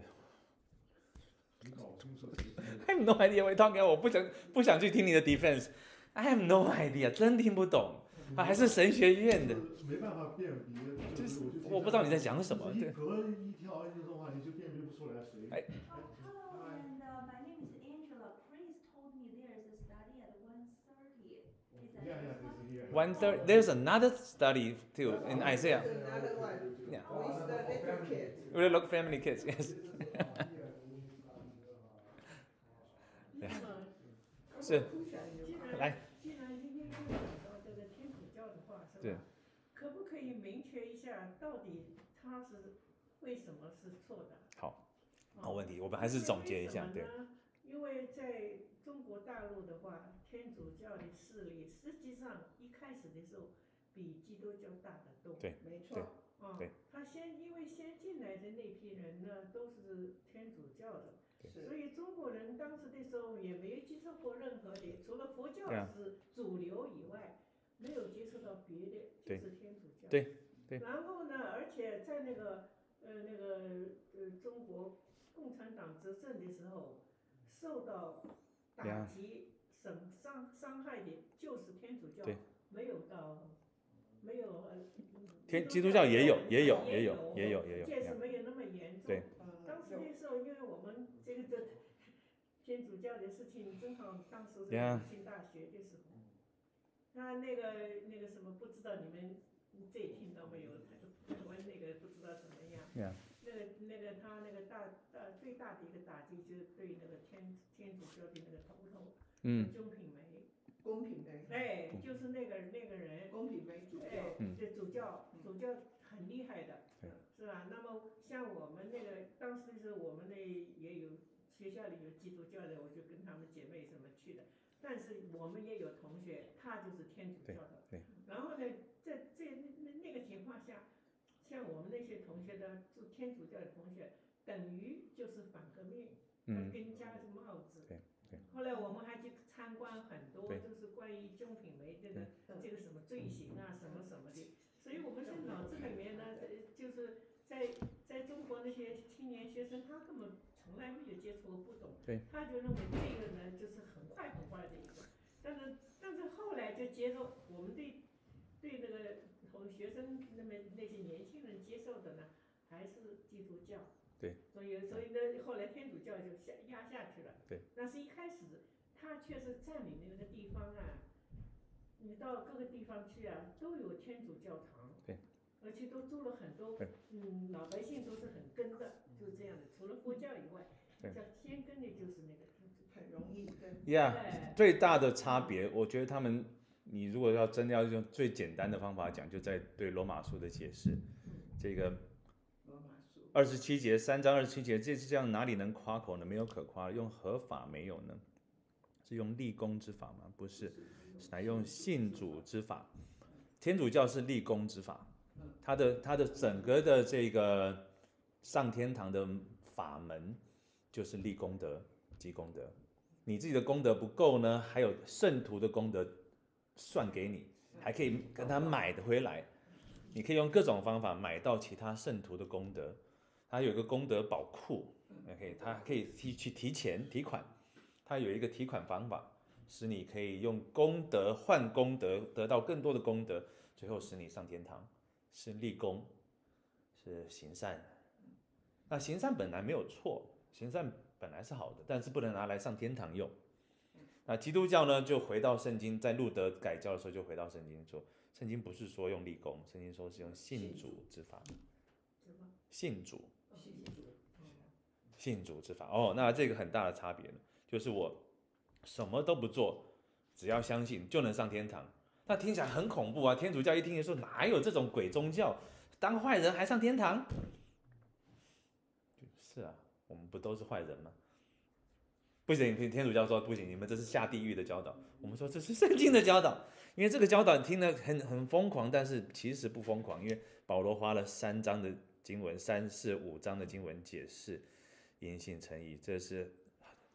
你搞不清楚谁是，I have no idea what you're talking about，我不想不想去听你的 defense。I have no idea，真听不懂。他还是神学院的，没办法辨别，就是我就我不知道你在讲什么对就是一隔一条一的话，你就辨别不出来谁。哎 Oh, hello, and uh, my name is Angela. Chris told me there is a study at 1:30. Is that Yeah, yeah, right? this is here. One third. There's another study too in Isaiah. Another one. Yeah. With the little kids. We look family kids. Yes. 那么是突然有既然来，既然今天又讲到这个天主教的话，是对吧？可不可以明确一下，到底他是为什么是错的？好，哦好问题，我们还是总结一下，对因为在中国大陆的话，天主教的势力实际上一开始的时候比基督教大得多。对没错，啊对，他先因为先进来的那批人呢，都是天主教的，所以中国人当时的时候也没有接触过任何的，除了佛教是主流以外，没有接触到别的，就是天主教。对对然后呢，而且在那个呃那个呃中国共产党执政的时候，受到打呀击、损伤伤害的就是天主教，没有到没有呃。天基督教也有也有也也有也有也有这是没有那么严重。对呃当时有的时候，因为我们这个这天主教的事情，正好当时是进大学的时候，那那个那个什么，不知道你们这听到没有？台湾那个不知道怎么样。Yeah 那个那个他那个大大最大的一个打击，就是对那个天天主教的那个头头，嗯，钟品梅，公平的，哎，就是那个那个人，公平梅主哎这主教主教很厉害的对，是吧？那么像我们那个当时是我们那也有学校里有基督教的，我就跟他们姐妹什么去的。但是我们也有同学，他就是天主教的。对对然后呢，在在那那个情况下，像我们那些同学的，就天主教的同学，等于就是反革命，他给你加了个帽子。对对后来我们还去参观很多，对就是关于中品梅这个嗯这个什么罪行啊，什么什么的。所以我们在脑子里面呢，呃就是在在中国那些青年学生，他根本从来没有接触过，不懂。对。他就认为这个呢，就是很坏很坏的一个。但是但是后来就接受我们对对那个同学生那么那些年轻人接受的呢，还是基督教。对。所以所以呢，后来天主教就下压下去了。对。那是一开始他确实占领的那个地方啊，你到各个地方去啊，都有天主教堂。对。而且都住了很多，嗯，老百姓都是很跟的，就是这样的。除了佛教以外，对叫先跟的就是那个天主。很容易跟呀对最大的差别，我觉得他们，你如果要真的要用最简单的方法讲，就在对罗马书的解释，这个罗马书，二十七节三章二十七节，这是这样，哪里能夸口呢？没有可夸，用合法没有呢？是用立功之法吗？不是，是来用信主之法。天主教是立功之法，它的它的整个的这个上天堂的法门就是立功德、积功德。你自己的功德不够呢，还有圣徒的功德算给你，还可以跟他买的回来。你可以用各种方法买到其他圣徒的功德，他有一个功德宝库，OK，它可以提去提钱提款，他有一个提款方法，使你可以用功德换功德，得到更多的功德，最后使你上天堂，是立功，是行善。那行善本来没有错，行善本来是好的，但是不能拿来上天堂用。那基督教呢，就回到圣经，在路德改教的时候就回到圣经说，圣经不是说用立功，圣经说是用信主之法，信主，信主之法。哦，那这个很大的差别呢，就是我什么都不做，只要相信就能上天堂。那听起来很恐怖啊！天主教一听就说哪有这种鬼宗教，当坏人还上天堂？是啊，我们不都是坏人吗？不行，天主教说不行，你们这是下地狱的教导。我们说这是圣经的教导，因为这个教导听得很很疯狂，但是其实不疯狂，因为保罗花了三章的经文，三四五章的经文解释因信成义，这是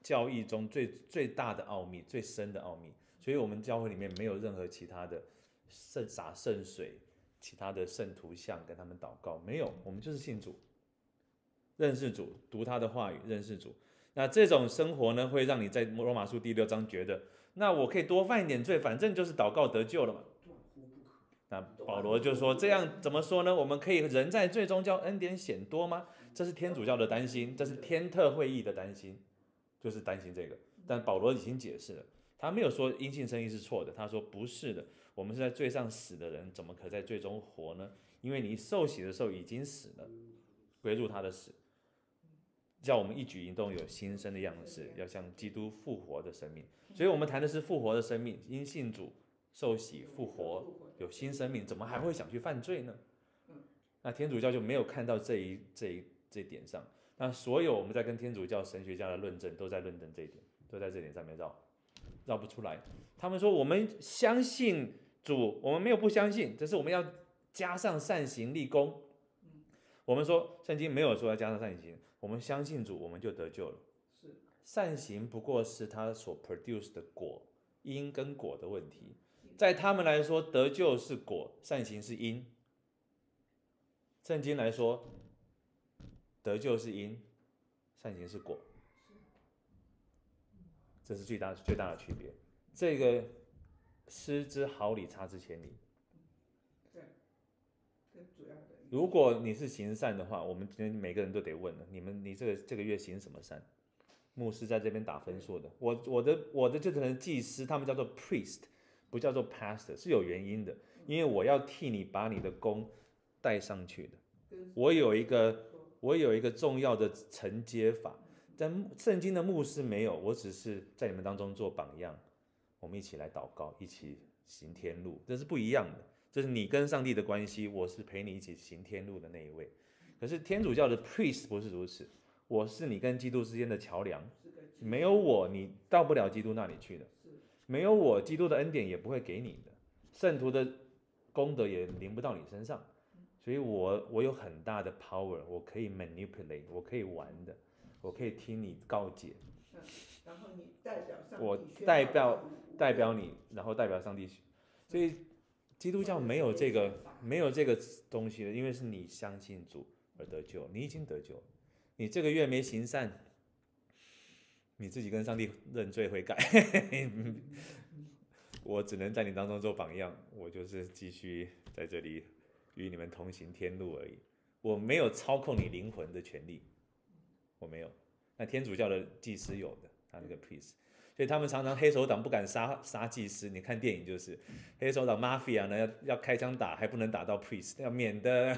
教义中最最大的奥秘、最深的奥秘。所以，我们教会里面没有任何其他的圣洒圣水、其他的圣图像跟他们祷告，没有，我们就是信主，认识主，读他的话语，认识主。那这种生活呢，会让你在罗马书第六章觉得，那我可以多犯一点罪，反正就是祷告得救了嘛。那保罗就说：“这样怎么说呢？我们可以人在最终叫恩典显多吗？这是天主教的担心，这是天特会议的担心，就是担心这个。但保罗已经解释了，他没有说因信称义是错的，他说不是的，我们是在罪上死的人，怎么可在最终活呢？因为你受洗的时候已经死了，归入他的死，叫我们一举一动有新生的样式，要像基督复活的生命。所以我们谈的是复活的生命，因信主受洗复活。”有新生命，怎么还会想去犯罪呢？那天主教就没有看到这一这一这一点上。那所有我们在跟天主教神学家的论证，都在论证这一点，都在这点上面绕，绕不出来。他们说我们相信主，我们没有不相信，只是我们要加上善行立功。我们说圣经没有说要加上善行，我们相信主，我们就得救了。是善行不过是他所 produce 的果，因跟果的问题。在他们来说，得救是果，善行是因。圣经来说，得救是因，善行是果，这是最大最大的区别。这个失之毫厘，差之千里。主要的。如果你是行善的话，我们今天每个人都得问了：你们，你这个这个月行什么善？牧师在这边打分数的。我我的我的这可能祭司，他们叫做 priest。不叫做 pastor 是有原因的，因为我要替你把你的功带上去的。我有一个我有一个重要的承接法，但圣经的牧师没有，我只是在你们当中做榜样。我们一起来祷告，一起行天路，这是不一样的。这是你跟上帝的关系，我是陪你一起行天路的那一位。可是天主教的 priest 不是如此，我是你跟基督之间的桥梁，没有我你到不了基督那里去的。没有我，基督的恩典也不会给你的，圣徒的功德也临不到你身上，所以我我有很大的 power，我可以 manipulate，我可以玩的，我可以听你告解，嗯，然后你代表上我代表代表你，然后代表上帝，所以基督教没有这个没有这个东西的，因为是你相信主而得救，你已经得救，你这个月没行善。你自己跟上帝认罪悔改，(laughs) 我只能在你当中做榜样，我就是继续在这里与你们同行天路而已。我没有操控你灵魂的权利，我没有。那天主教的祭司有的，他那个 priest，所以他们常常黑手党不敢杀杀祭司。你看电影就是黑手党 mafia 呢，要要开枪打，还不能打到 priest，要免得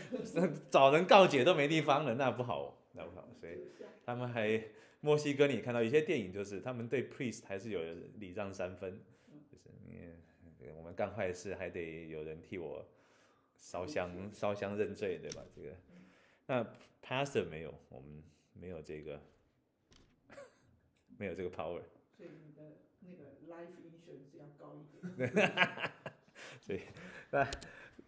(laughs) 找人告解都没地方了，那不好，那不好。所以他们还。墨西哥，你看到有些电影，就是他们对 priest 还是有礼让三分，就是你我们干坏事还得有人替我烧香烧香认罪，对吧？这个那 pastor 没有，我们没有这个没有这个 power。所以你的那个 life insurance 要高一点。所以那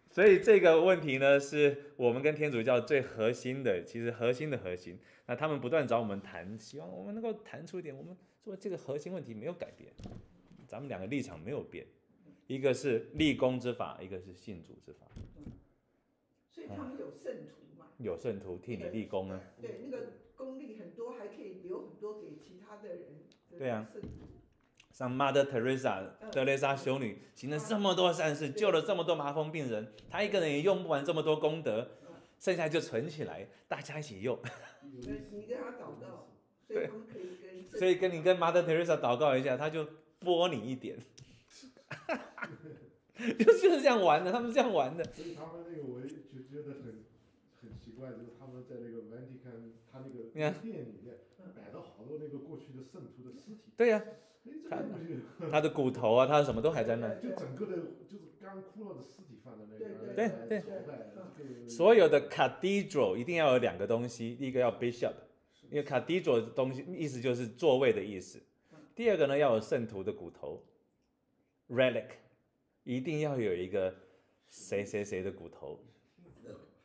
所以这个问题呢，是我们跟天主教最核心的，其实核心的核心。那他们不断找我们谈，希望我们能够谈出一点。我们说这个核心问题没有改变，咱们两个立场没有变，一个是立功之法，一个是信主之法。所以他们有圣徒嘛？有圣徒替你立功呢。对，那个功力很多，还可以留很多给其他的人。对啊。像 Mother Teresa 德蕾莎修女行了这么多善事，救了这么多麻风病人，她一个人也用不完这么多功德，剩下就存起来，大家一起用。(laughs) 你跟他祷告，所以他们可以跟，所以跟你跟 Mother Teresa 祷告一下，他就拨你一点，就 (laughs) 就是这样玩的，他们是这样玩的。所以他们那个我就觉得很怪，就是他们在那个 Vatican 他那个店里面摆了好多那个过去的圣徒的尸体。对呀，他他的骨头啊，他什么都还在那。就整个的，就是干枯了的尸体放在那个对对。所有的 cathedral 一定要有两个东西，第一个要 bishop，因为 cathedral 的东西意思就是座位的意思。第二个呢，要有圣徒的骨头，relic，一定要有一个谁谁谁的骨头，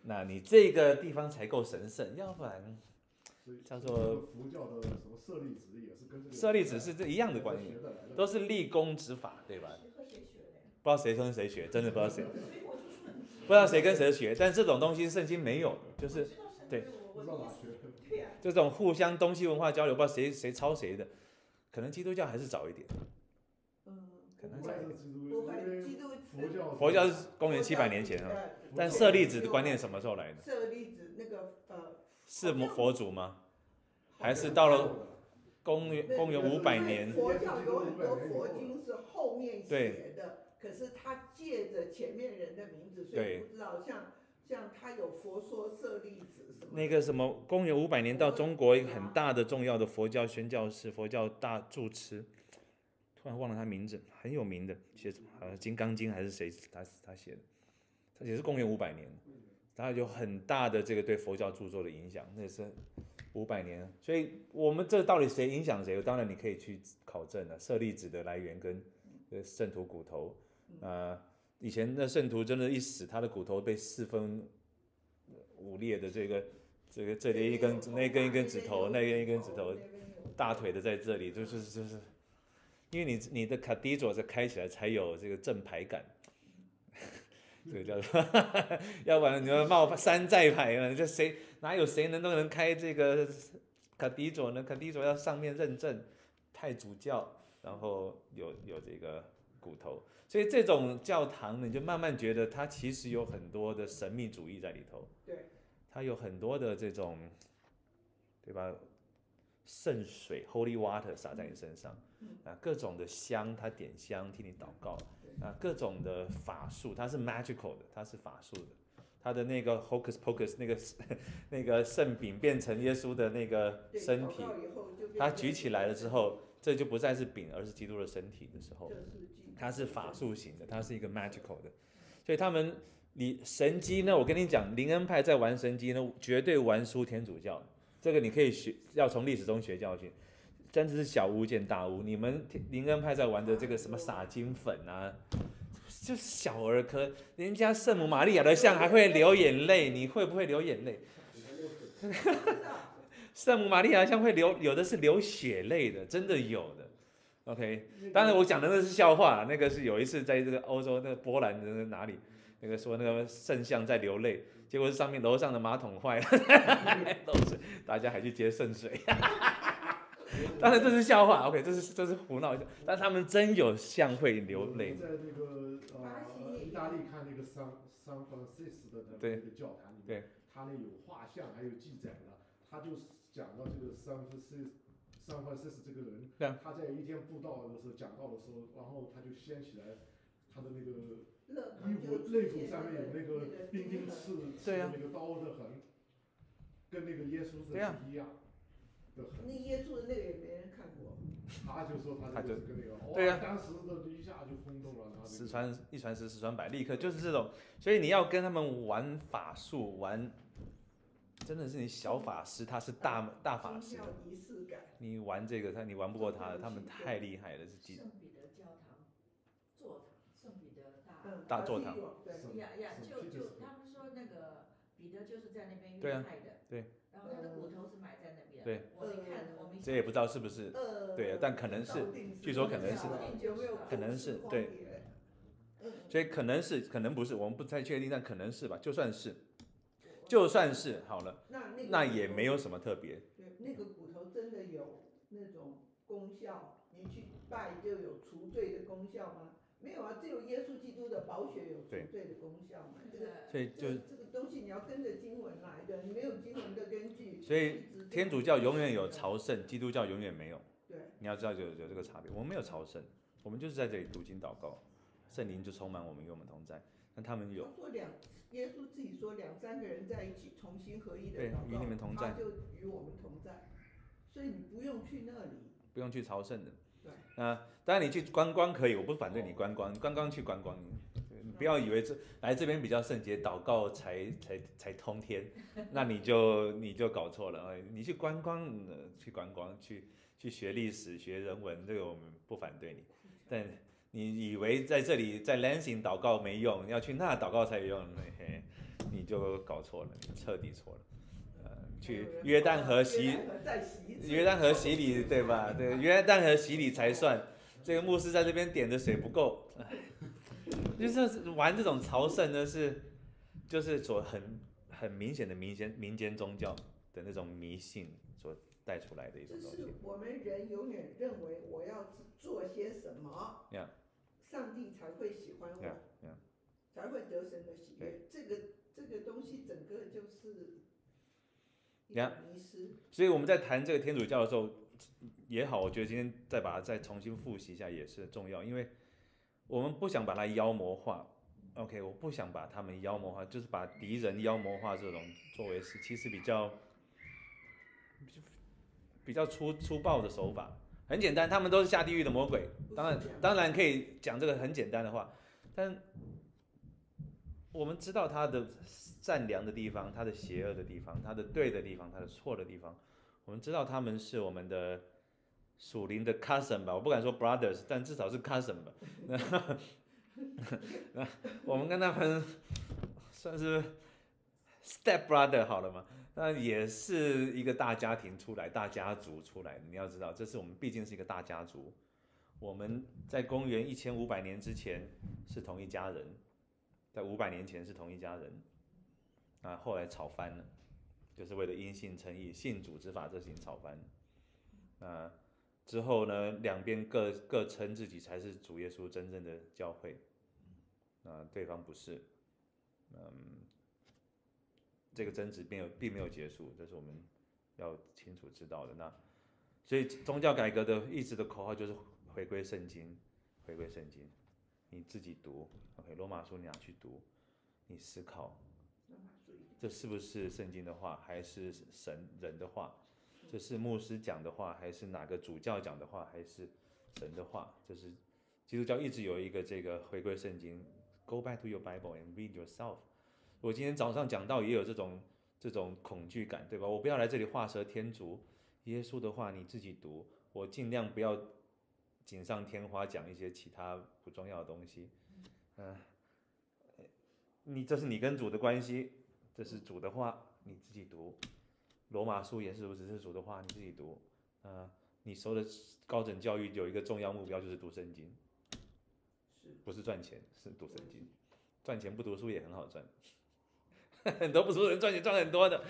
那你这个地方才够神圣，要不然叫做佛教的什么舍利子也是跟舍利子是这一样的观念，都是立功执法，对吧？不知道谁跟谁学，真的不知道谁。(laughs) 不知道谁跟谁学，但这种东西圣经没有，就是对，这种互相东西文化交流，不知道谁谁抄谁的，可能基督教还是早一点，嗯，可能不会，基督佛教佛教是公元七百年前啊，呃但舍利子的观念什么时候来的？舍利子那个呃，是佛祖吗？还是到了公元公元五百年？佛教有很多佛经是后面对写的，可是他借着前面人的名字，所对以不知道像像他有佛说舍利子什么那个什么，公元五百年到中国一个很大的重要的佛教宣教士、佛教大住持，突然忘了他名字，很有名的，写什么好像《金刚经》还是谁他他写的，他也是公元五百年，他有很大的这个对佛教著作的影响，那是五百年，所以我们这到底谁影响谁？当然你可以去考证了，舍利子的来源跟圣徒骨头，啊、以前的圣徒真的一死，他的骨头被四分五裂的这个这个这里一根那根一根指头，那根一根指头，大腿的在这里，就是就是，因为你你的卡迪佐是开起来才有这个正牌感，(laughs) 这个叫做，(laughs) 要不然你要冒山寨牌了，这谁哪有谁能都能开这个卡迪佐呢？卡迪佐要上面认证太主教，然后有有这个骨头，所以这种教堂呢，你就慢慢觉得它其实有很多的神秘主义在里头。对，它有很多的这种，对吧？圣水 （Holy Water） 洒在你身上，啊，各种的香，他点香替你祷告，啊，各种的法术，它是 magical 的，它是法术的，它的那个 hocus pocus 那个 (laughs) 那个圣饼变成耶稣的那个身体，祷告以后就变成它举起来了之后，这就不再是饼，而是基督的身体的时候。它是法术型的，它是一个 magical 的，所以他们你神机呢，我跟你讲，灵恩派在玩神机呢，绝对玩输天主教，这个你可以学，要从历史中学教训，真的是小巫见大巫。你们灵恩派在玩的这个什么撒金粉啊，就是小儿科，人家圣母玛利亚的像还会流眼泪，你会不会流眼泪？圣母玛利亚像会流，有的是流血泪的，真的有的。OK，当然我讲的那是笑话，那个是有一次在这个欧洲那个波兰的哪里，那个说那个圣像在流泪，结果是上面楼上的马桶坏了，(laughs) 都是大家还去接圣水。(laughs) 当然这是笑话，OK，这是这是胡闹一下，但他们真有像会流泪。我。在那个呃意大利看那个桑桑弗朗西斯的那对个教堂里面，对。它那有画像，还有记载的，他就讲到这个桑弗西桑弗朗西斯这个人他在一天布道的时候讲到的时候，然后他就掀起来他的那个乐衣服肋骨上面有那个钉钉刺刺的那个刀的痕，跟那个耶稣是一样的。那耶稣的那个也没人看过，他就说他他就是跟那个，哇对啊当时的一下就轰动了他这个。十传一传十，十传百，立刻就是这种。所以你要跟他们玩法术，玩真的是你小法师，他是大大法师宗，教仪式感。你玩这个他你玩不过他的，他们太厉害了，是几圣彼得教堂座堂，圣彼得大嗯，大座堂对，圣呀呀，圣就就他们说那个彼得就是在那边对啊遇害的，对，然后他的骨头是埋在那边，对，看，这也不知道是不是，呃，对但可能是据说可能是。可能是对。嗯，所以可能是可能不是，我们不太确定，但可能是吧。就算是，就算是好了，那那也没有什么特别。对，那个骨头真的有那种功效，你去拜就有除罪的功效吗？没有啊，只有耶稣基督的宝血有除罪的功效嘛。这个所以就这个东西你要跟着经文来的，你没有经文的根据。所以天主教永远有朝圣，基督教永远没有。对，你要知道有有这个差别。我们没有朝圣，我们就是在这里读经祷告，圣灵就充满我们，与我们同在。那他们有他，说两，耶稣自己说两三个人在一起重新合一的对祷告，与你们同在他就与我们同在，所以你不用去那里。不用去朝圣的。对。啊，当然你去观光可以，我不反对你观光，观光去观光，你不要以为这来这边比较圣洁，祷告才才才通天，那你就你就搞错了。啊你去观光，呃去观光，去去学历史、学人文，这个我们不反对你，但你以为在这里在 Lansing 祷告没用，要去那祷告才有用，嘿嘿，你就搞错了，你彻底错了。呃，去约旦河洗约旦河洗礼，对吧？(laughs) 对，约旦河洗礼才算。这个牧师在这边点的水不够，哎就是玩这种朝圣呢，是就是所很很明显的民间民间宗教的那种迷信所带出来的一种这东西。是我们人永远认为我要做些什么 Yeah 上帝才会喜欢我 Yeah, yeah. 才会得神的喜悦。这个这个东西整个就是一 Yeah. 个迷失。所以我们在谈这个天主教的时候也好，我觉得今天再把它再重新复习一下也是重要，因为我们不想把它妖魔化。OK，我不想把他们妖魔化，就是把敌人妖魔化这种作为是其实比较比较粗粗暴的手法。很简单，他们都是下地狱的魔鬼。当然当然可以讲这个很简单的话，但我们知道他的善良的地方，他的邪恶的地方，他的对的地方，他的错的地方。我们知道他们是我们的属灵的 cousin 吧，我不敢说 brothers，但至少是 cousin 吧。那 (laughs) 那我们跟他们算是 step brother 好了吗？那也是一个大家庭出来，大家族出来。你要知道，这是我们毕竟是一个大家族。我们在公元一千五百年之前是同一家人，在五百年前是同一家人，啊，后来吵翻了，就是为了因信称义、信主之法这事情吵翻了。啊，之后呢，两边各各称自己才是主耶稣真正的教会，那，对方不是，嗯，这个争执并有并没有结束，这是我们要清楚知道的。那所以宗教改革的一直的口号就是回归圣经，回归圣经，你自己读，OK，罗马书你拿去读，你思考，这是不是圣经的话，还是神人的话？这是牧师讲的话，还是哪个主教讲的话，还是神的话？这是基督教一直有一个这个回归圣经，Go back to your Bible and read yourself。我今天早上讲到也有这种这种恐惧感，对吧？我不要来这里画蛇添足，耶稣的话你自己读，我尽量不要锦上添花讲一些其他不重要的东西。嗯、你这是你跟主的关系，这是主的话，你自己读。罗马书也是如此，这是主的话，你自己读。啊、你受的高等教育有一个重要目标就是读圣经，是不是赚钱，是读圣经。赚钱不读书也很好赚，(laughs) 很多不读书人赚钱赚很多的，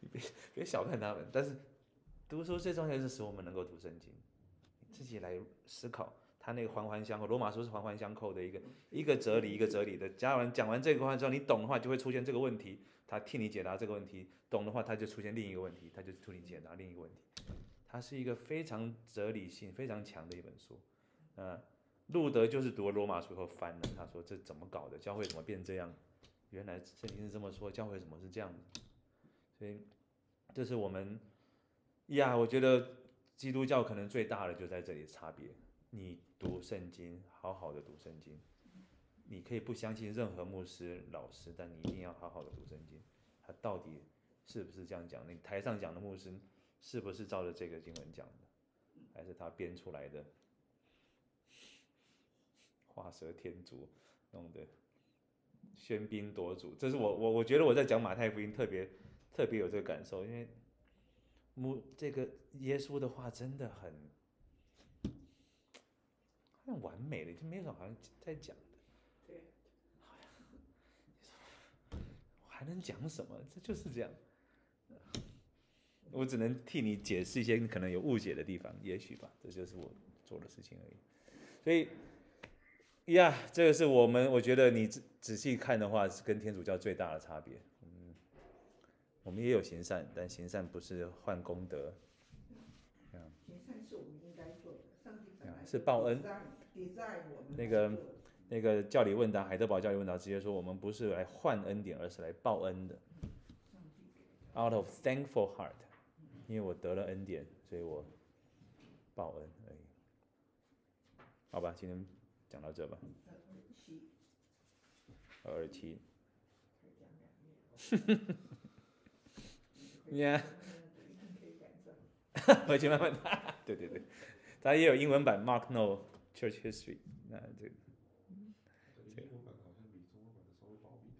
你 (laughs) 别别小看他们。但是读书最重要的是使我们能够读圣经，自己来思考。他那个环环相扣，罗马书是环环相扣的一个一个哲理一个哲理的。讲完讲完这个话之后，你懂的话就会出现这个问题，他替你解答这个问题；懂的话，他就出现另一个问题，他就替你解答另一个问题。它是一个非常哲理性非常强的一本书。嗯、路德就是读了罗马书后翻了，他说这怎么搞的？教会怎么变这样？原来圣经是这么说，教会怎么是这样的？所以这是我们呀，我觉得基督教可能最大的就在这里差别。你读圣经，好好的读圣经，你可以不相信任何牧师老师，但你一定要好好的读圣经。他到底是不是这样讲？你台上讲的牧师是不是照着这个经文讲的，还是他编出来的？画蛇添足，弄得喧宾夺主，这是我我我觉得我在讲马太福音特别特别有这个感受，因为牧这个耶稣的话真的很好像完美了，就没有好像在讲的。对，我还能讲什么？这就是这样。我只能替你解释一些你可能有误解的地方，也许吧，这就是我做的事情而已。所以，呀，这个是我们我觉得你仔仔细看的话，是跟天主教最大的差别。嗯，我们也有行善，但行善不是换功德，行善是我们应该做的，上帝本啊来是报恩那个那个教理问答，海德堡教理问答直接说，我们不是来换恩典，而是来报恩的。Out of thankful heart，因为我得了恩典，所以我报恩而已。好吧，今天讲到这吧，二十七。(laughs) Yeah。(laughs) 回去慢慢打。对对对，它也有英文版 Mark No Church History。那这这个英文版好像比中文版的稍微薄一点。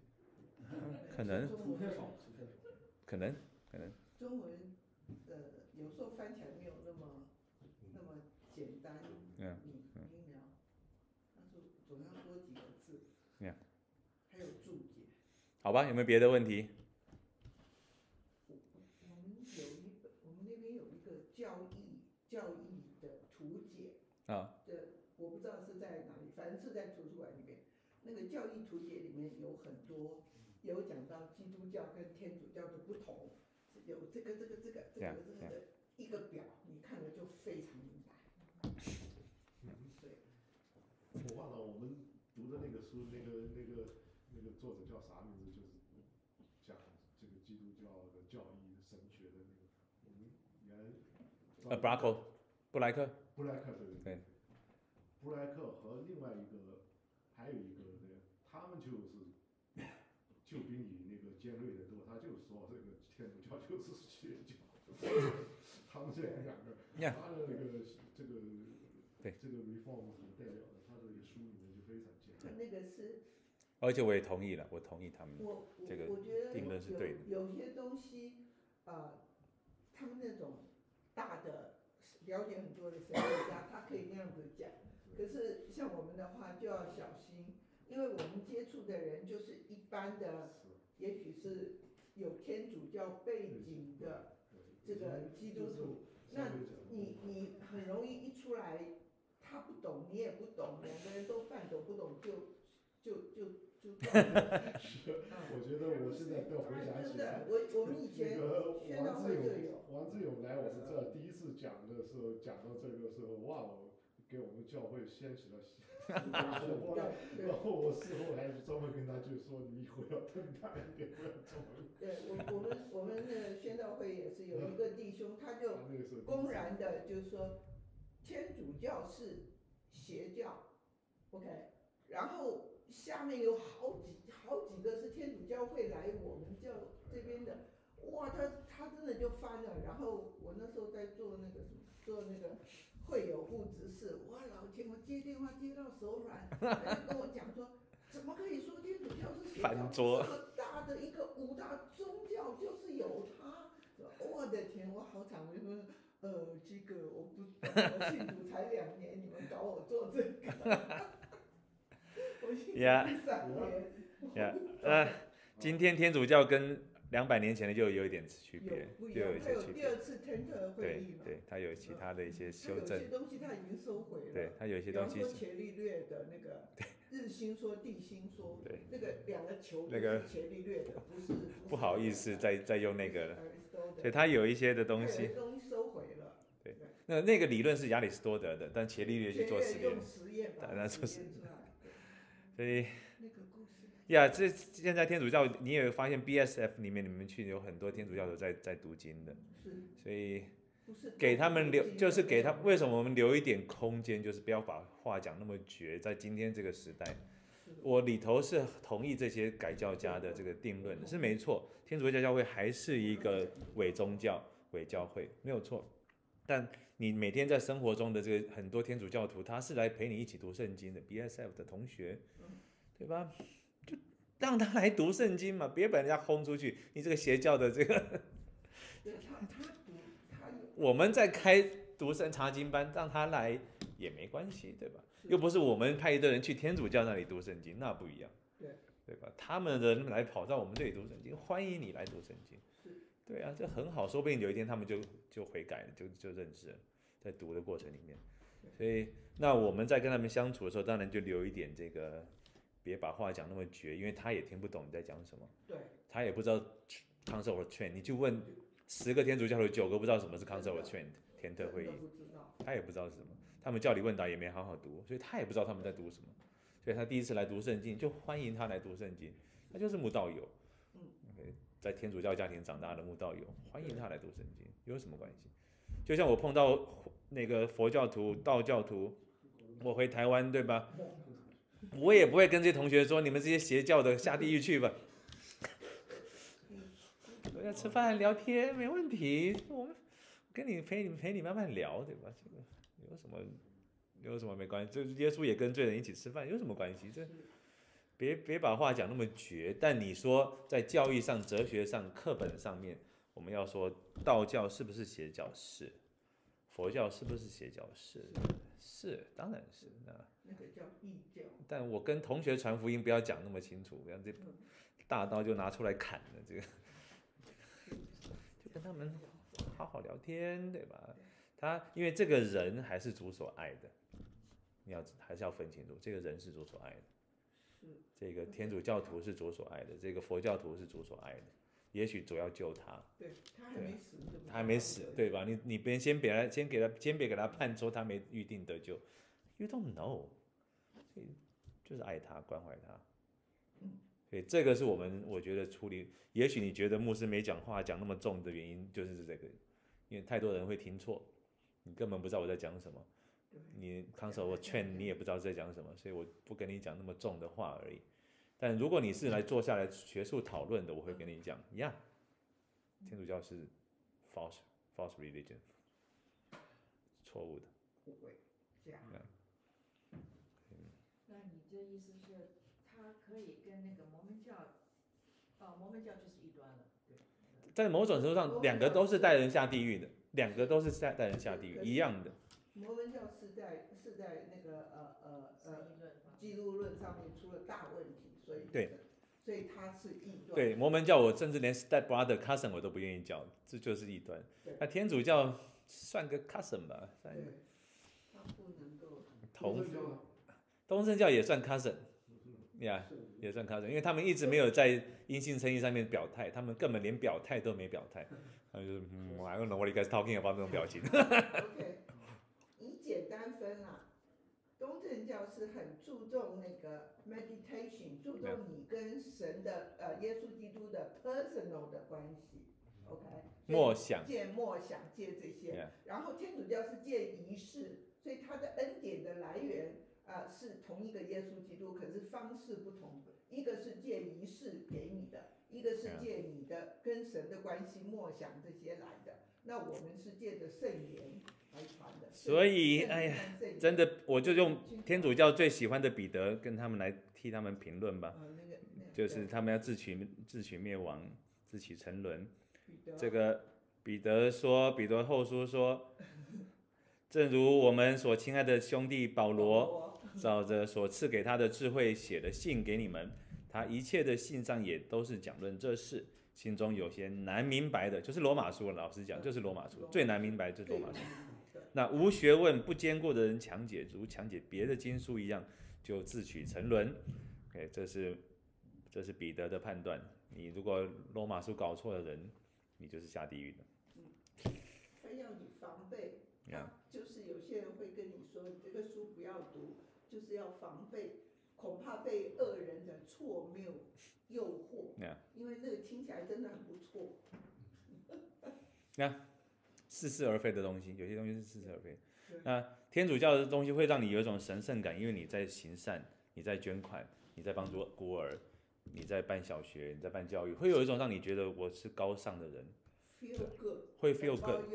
可能图片少，图片少。可能可能中文呃有时候翻起来没有那么那么简单嗯明明了，但是总要多几个字。Yeah 还有注解。好吧？有没有别的问题？我们有一本，我们那边有一个教义教义的图解啊的，我不知道是在哪里，反正是在图书馆里面那个教义图解里面有很多有讲到基督教跟天主教的不同，有这个这个这个这个这个一个表，你看了就非常明白。对，我忘了我们读的那个书，那个那个那个作者叫啥名字？就是讲这个基督教的教义神学的那个，我们原来呃，布拉克，布莱克，布莱克对对布莱克和另外一个还有一个那个，他们就是就比你那个尖锐的多，他就说这个天主教就是邪教，(laughs) 他们这两个他的那个这个对这个 reform 所代表的，他这个书里面就非常简他单。那个是而且我也同意了，我同意他们。我我这个我觉得定论是对的有有些东西，呃，他们那种大的了解很多的神学家，他可以那样子讲。可是像我们的话就要小心，因为我们接触的人就是一般的，也许是有天主教背景的这个基督徒，那你你很容易一出来，他不懂，你也不懂，两个人都半懂不懂就就就就撞了。(laughs) 我觉得我现在都回想起真来的，，我我们以前那个宣道王志会就有。勇，王志勇来我们这儿第一次讲的时候，讲到这个时候，哇，我给我们教会掀起了然 (laughs) 后我事后还专门跟他就说，你以后要瞪大一点，不要这么。对，我我们我们的宣道会也是有一个弟兄，他就公然的就说天主教是邪教，OK，然后下面有好几好几个是天主教会来我们教这边的，哇，他他真的就翻了。然后我那时候在做那个什么，做那个会有物执事，我，老天，我接电话接到手软，(laughs) 他就跟我讲说，怎么可以说天主教是邪教？这么大的一个五大宗教就是有他，我的天，我好惨，我就说。呃，这个我不懂，我信主才两年，你们搞我做这个，(laughs) 我信主三年。呀，呃，今天天主教跟两百年前的就有一点区有别，不一就有一些区别。第二次 tender 会对议嘛？对，它有其他的一些修正有些，东西它已经收回了。对，它有一些东西是说伽利略的那个 (laughs) 日心说、地心说，对那个两个球那个伽利略的，(laughs) 不是。不好意思再再用那个了所以它有一些的东西些，东西收回了。那那个理论是亚里士多德的，但伽利略去做实验用，实验做实验出来。所以。呀，这现在天主教你也发现 BSF 里面你们去有很多天主教徒在在读经的，是所以给他们留就是给他为什么我们留一点空间，就是不要把话讲那么绝，在今天这个时代。我里头是同意这些改教家的这个定论的，是没错。天主教教会还是一个伪宗教、伪教会，没有错。但你每天在生活中的这个很多天主教徒，他是来陪你一起读圣经的，BSF 的同学，对吧？就让他来读圣经嘛，(laughs) 别把人家轰出去。你这个邪教的这个，他他读他我们在开读圣查经班，让他来也没关系，对吧？又不是我们派一堆人去天主教那里读圣经，那不一样，对。对吧？他们的人来跑到我们这里读圣经，欢迎你来读圣经。是，对啊，这很好，说不定有一天他们就就悔改了，就就认识了，在读的过程里面，所以那我们在跟他们相处的时候，当然就留一点这个，别把话讲那么绝，因为他也听不懂你在讲什么，对他也不知道 council or trend，你就问十个天主教徒，九个不知道什么是 council or trend，天特会议。他也不知道是什么，他们教理问答也没好好读，所以他也不知道他们在读什么，所以他第一次来读圣经，就欢迎他来读圣经，他就是慕道友，嗯在天主教家庭长大的慕道友，欢迎他来读圣经，有什么关系？就像我碰到那个佛教徒、道教徒，我回台湾对吧？我也不会跟这些同学说你们这些邪教的下地狱去吧。我要吃饭聊天没问题，我们跟你陪你陪你慢慢聊，对吧？这个有什么有什么没关系？这耶稣也跟罪人一起吃饭，有什么关系？这别别把话讲那么绝。但你说在教育上、哲学上、课本上面，我们要说道教是不是邪教？是。佛教是不是邪教？是。是，当然是。那那个叫异教，但我跟同学传福音，不要讲那么清楚，不要这大刀就拿出来砍了，这个 (laughs) 就跟他们好好聊天，对吧？他因为这个人还是主所爱的，你要还是要分清楚，这个人是主所爱的，是这个天主教徒是主所爱的，这个佛教徒是主所爱的。也许主要救他，对他还没死，他还没死，对吧？你你别先别来先给他先别给他判说他没预定得救，You don't know，所以就是爱他关怀他。所以这个是我们我觉得处理，也许你觉得牧师没讲话讲那么重的原因就是这个，因为太多人会听错，你根本不知道我在讲什么，你康手我劝你也不知道在讲什么，所以我不跟你讲那么重的话而已。但如果你是来坐下来学术讨论的，我会跟你讲呀，天主教是 false false religion，错误的。不会这样。嗯那你这意思是，它可以跟那个摩门教，哦，摩门教就是异端了，对。在某种程度上，两个都是带人下地狱的，两个都是带带人下地狱，一样的。摩门教是在是在那个呃呃呃基督论上面出了大问题，所以对，所以他是异端。对，摩门教我甚至连 step brother cousin 我都不愿意叫，这就是异端。那天主教算个 cousin 吧，算一个。他不能够。同东正教也算 cousin，呀、yeah,，也算 cousin，因为他们一直没有在阴性称义上面表态，他们根本连表态都没表态，(laughs) 他就是嗯，I don't know what you guys talking about 那种表情。OK，(laughs) 以简单分啦，东正教是很注重那个 meditation，注重你跟神的呃耶稣基督的 personal 的关系，OK，默想借默想借这些，然后天主教是借仪式，所以它的恩典的来源。啊、呃，是同一个耶稣基督，可是方式不同。一个是借仪式给你的，一个是借你的跟神的关系、默想这些来的。那我们是借着圣言。所以，哎呀，真的，我就用天主教最喜欢的彼得跟他们来替他们评论吧。就是他们要自取自取灭亡，自取沉沦。这个彼得说，彼得后书说，(laughs) 正如我们所亲爱的兄弟保罗。照着所赐给他的智慧写的信给你们，他一切的信上也都是讲论这事，心中有些难明白的，就是罗马书。老实讲，就是罗马书最难明白，就是罗马书。那无学问、不坚固的人强解，如强解别的经书一样，就自取沉沦。OK，这是这是彼得的判断。你如果罗马书搞错了人，你就是下地狱的。嗯，他要你防备。啊就是有些人会跟你说，你这个书不要读。就是要防备，恐怕被恶人的错谬诱惑。Yeah. 因为那个听起来真的很不错。那、yeah. 似是而非的东西，有些东西是似是而非。那天主教的东西会让你有一种神圣感，因为你在行善，你在捐款，你在帮助孤儿，你在办小学，你在办教育，会有一种让你觉得我是高尚的人。Feel good，会 feel good，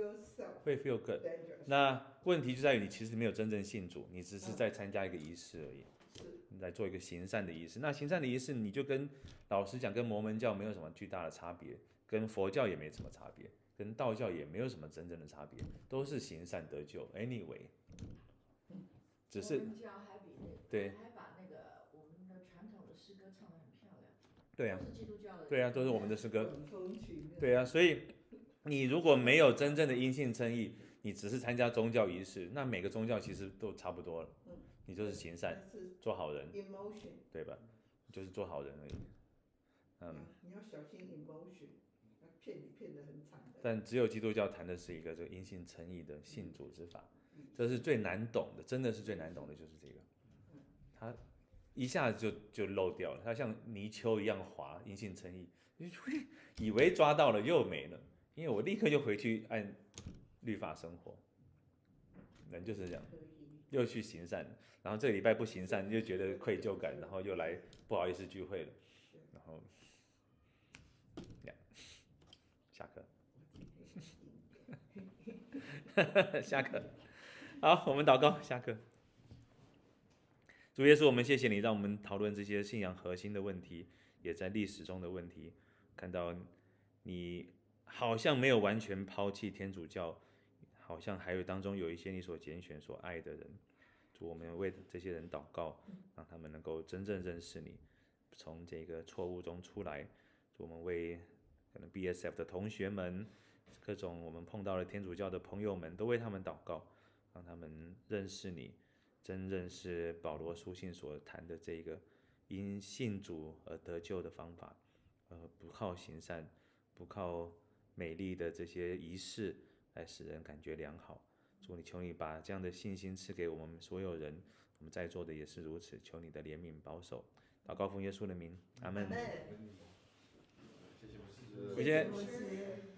会 feel good。那问题就在于你其实没有真正信主，你只是在参加一个仪式而已，你在做一个行善的仪式。那行善的仪式，你就跟老实讲，跟摩门教没有什么巨大的差别，跟佛教也没什么差别，跟道教也没有什么真正的差别，都是行善得救。Anyway，只是摩门教还比那对，还把那个我们的传统的诗歌唱得很漂亮。对呀、都是基督教的。对呀、都是我们的诗歌。对呀、所以你如果没有真正的因信称义，你只是参加宗教仪式，那每个宗教其实都差不多了。嗯，你就是行善，做好人，emotion，对吧？就是做好人而已。嗯，你要小心 emotion，骗你骗得很惨的。但只有基督教谈的是一个这个因信称义的信主之法，这是最难懂的，真的是最难懂的就是这个，他一下子就就漏掉了，他像泥鳅一样滑，因信称义，以为抓到了又没了，因为我立刻就回去按律法生活，人就是这样，又去行善，然后这个礼拜不行善，又觉得愧疚感，然后又来不好意思聚会了，然后，呀，下课，(laughs) 下课，好，我们祷告，下课。主耶稣，我们谢谢你，让我们讨论这些信仰核心的问题，也在历史中的问题，看到你好像没有完全抛弃天主教，好像还有当中有一些你所拣选、所爱的人。主，我们为这些人祷告，让他们能够真正认识你，从这个错误中出来。主，我们为可能 BSF 的同学们，各种我们碰到了天主教的朋友们，都为他们祷告，让他们认识你。真认识保罗书信所谈的这个因信主而得救的方法，呃，不靠行善，不靠美丽的这些仪式来使人感觉良好。主，你求你把这样的信心赐给我们所有人，我们在座的也是如此。求你的怜悯保守，祷告奉耶稣的名，阿门。阿谢谢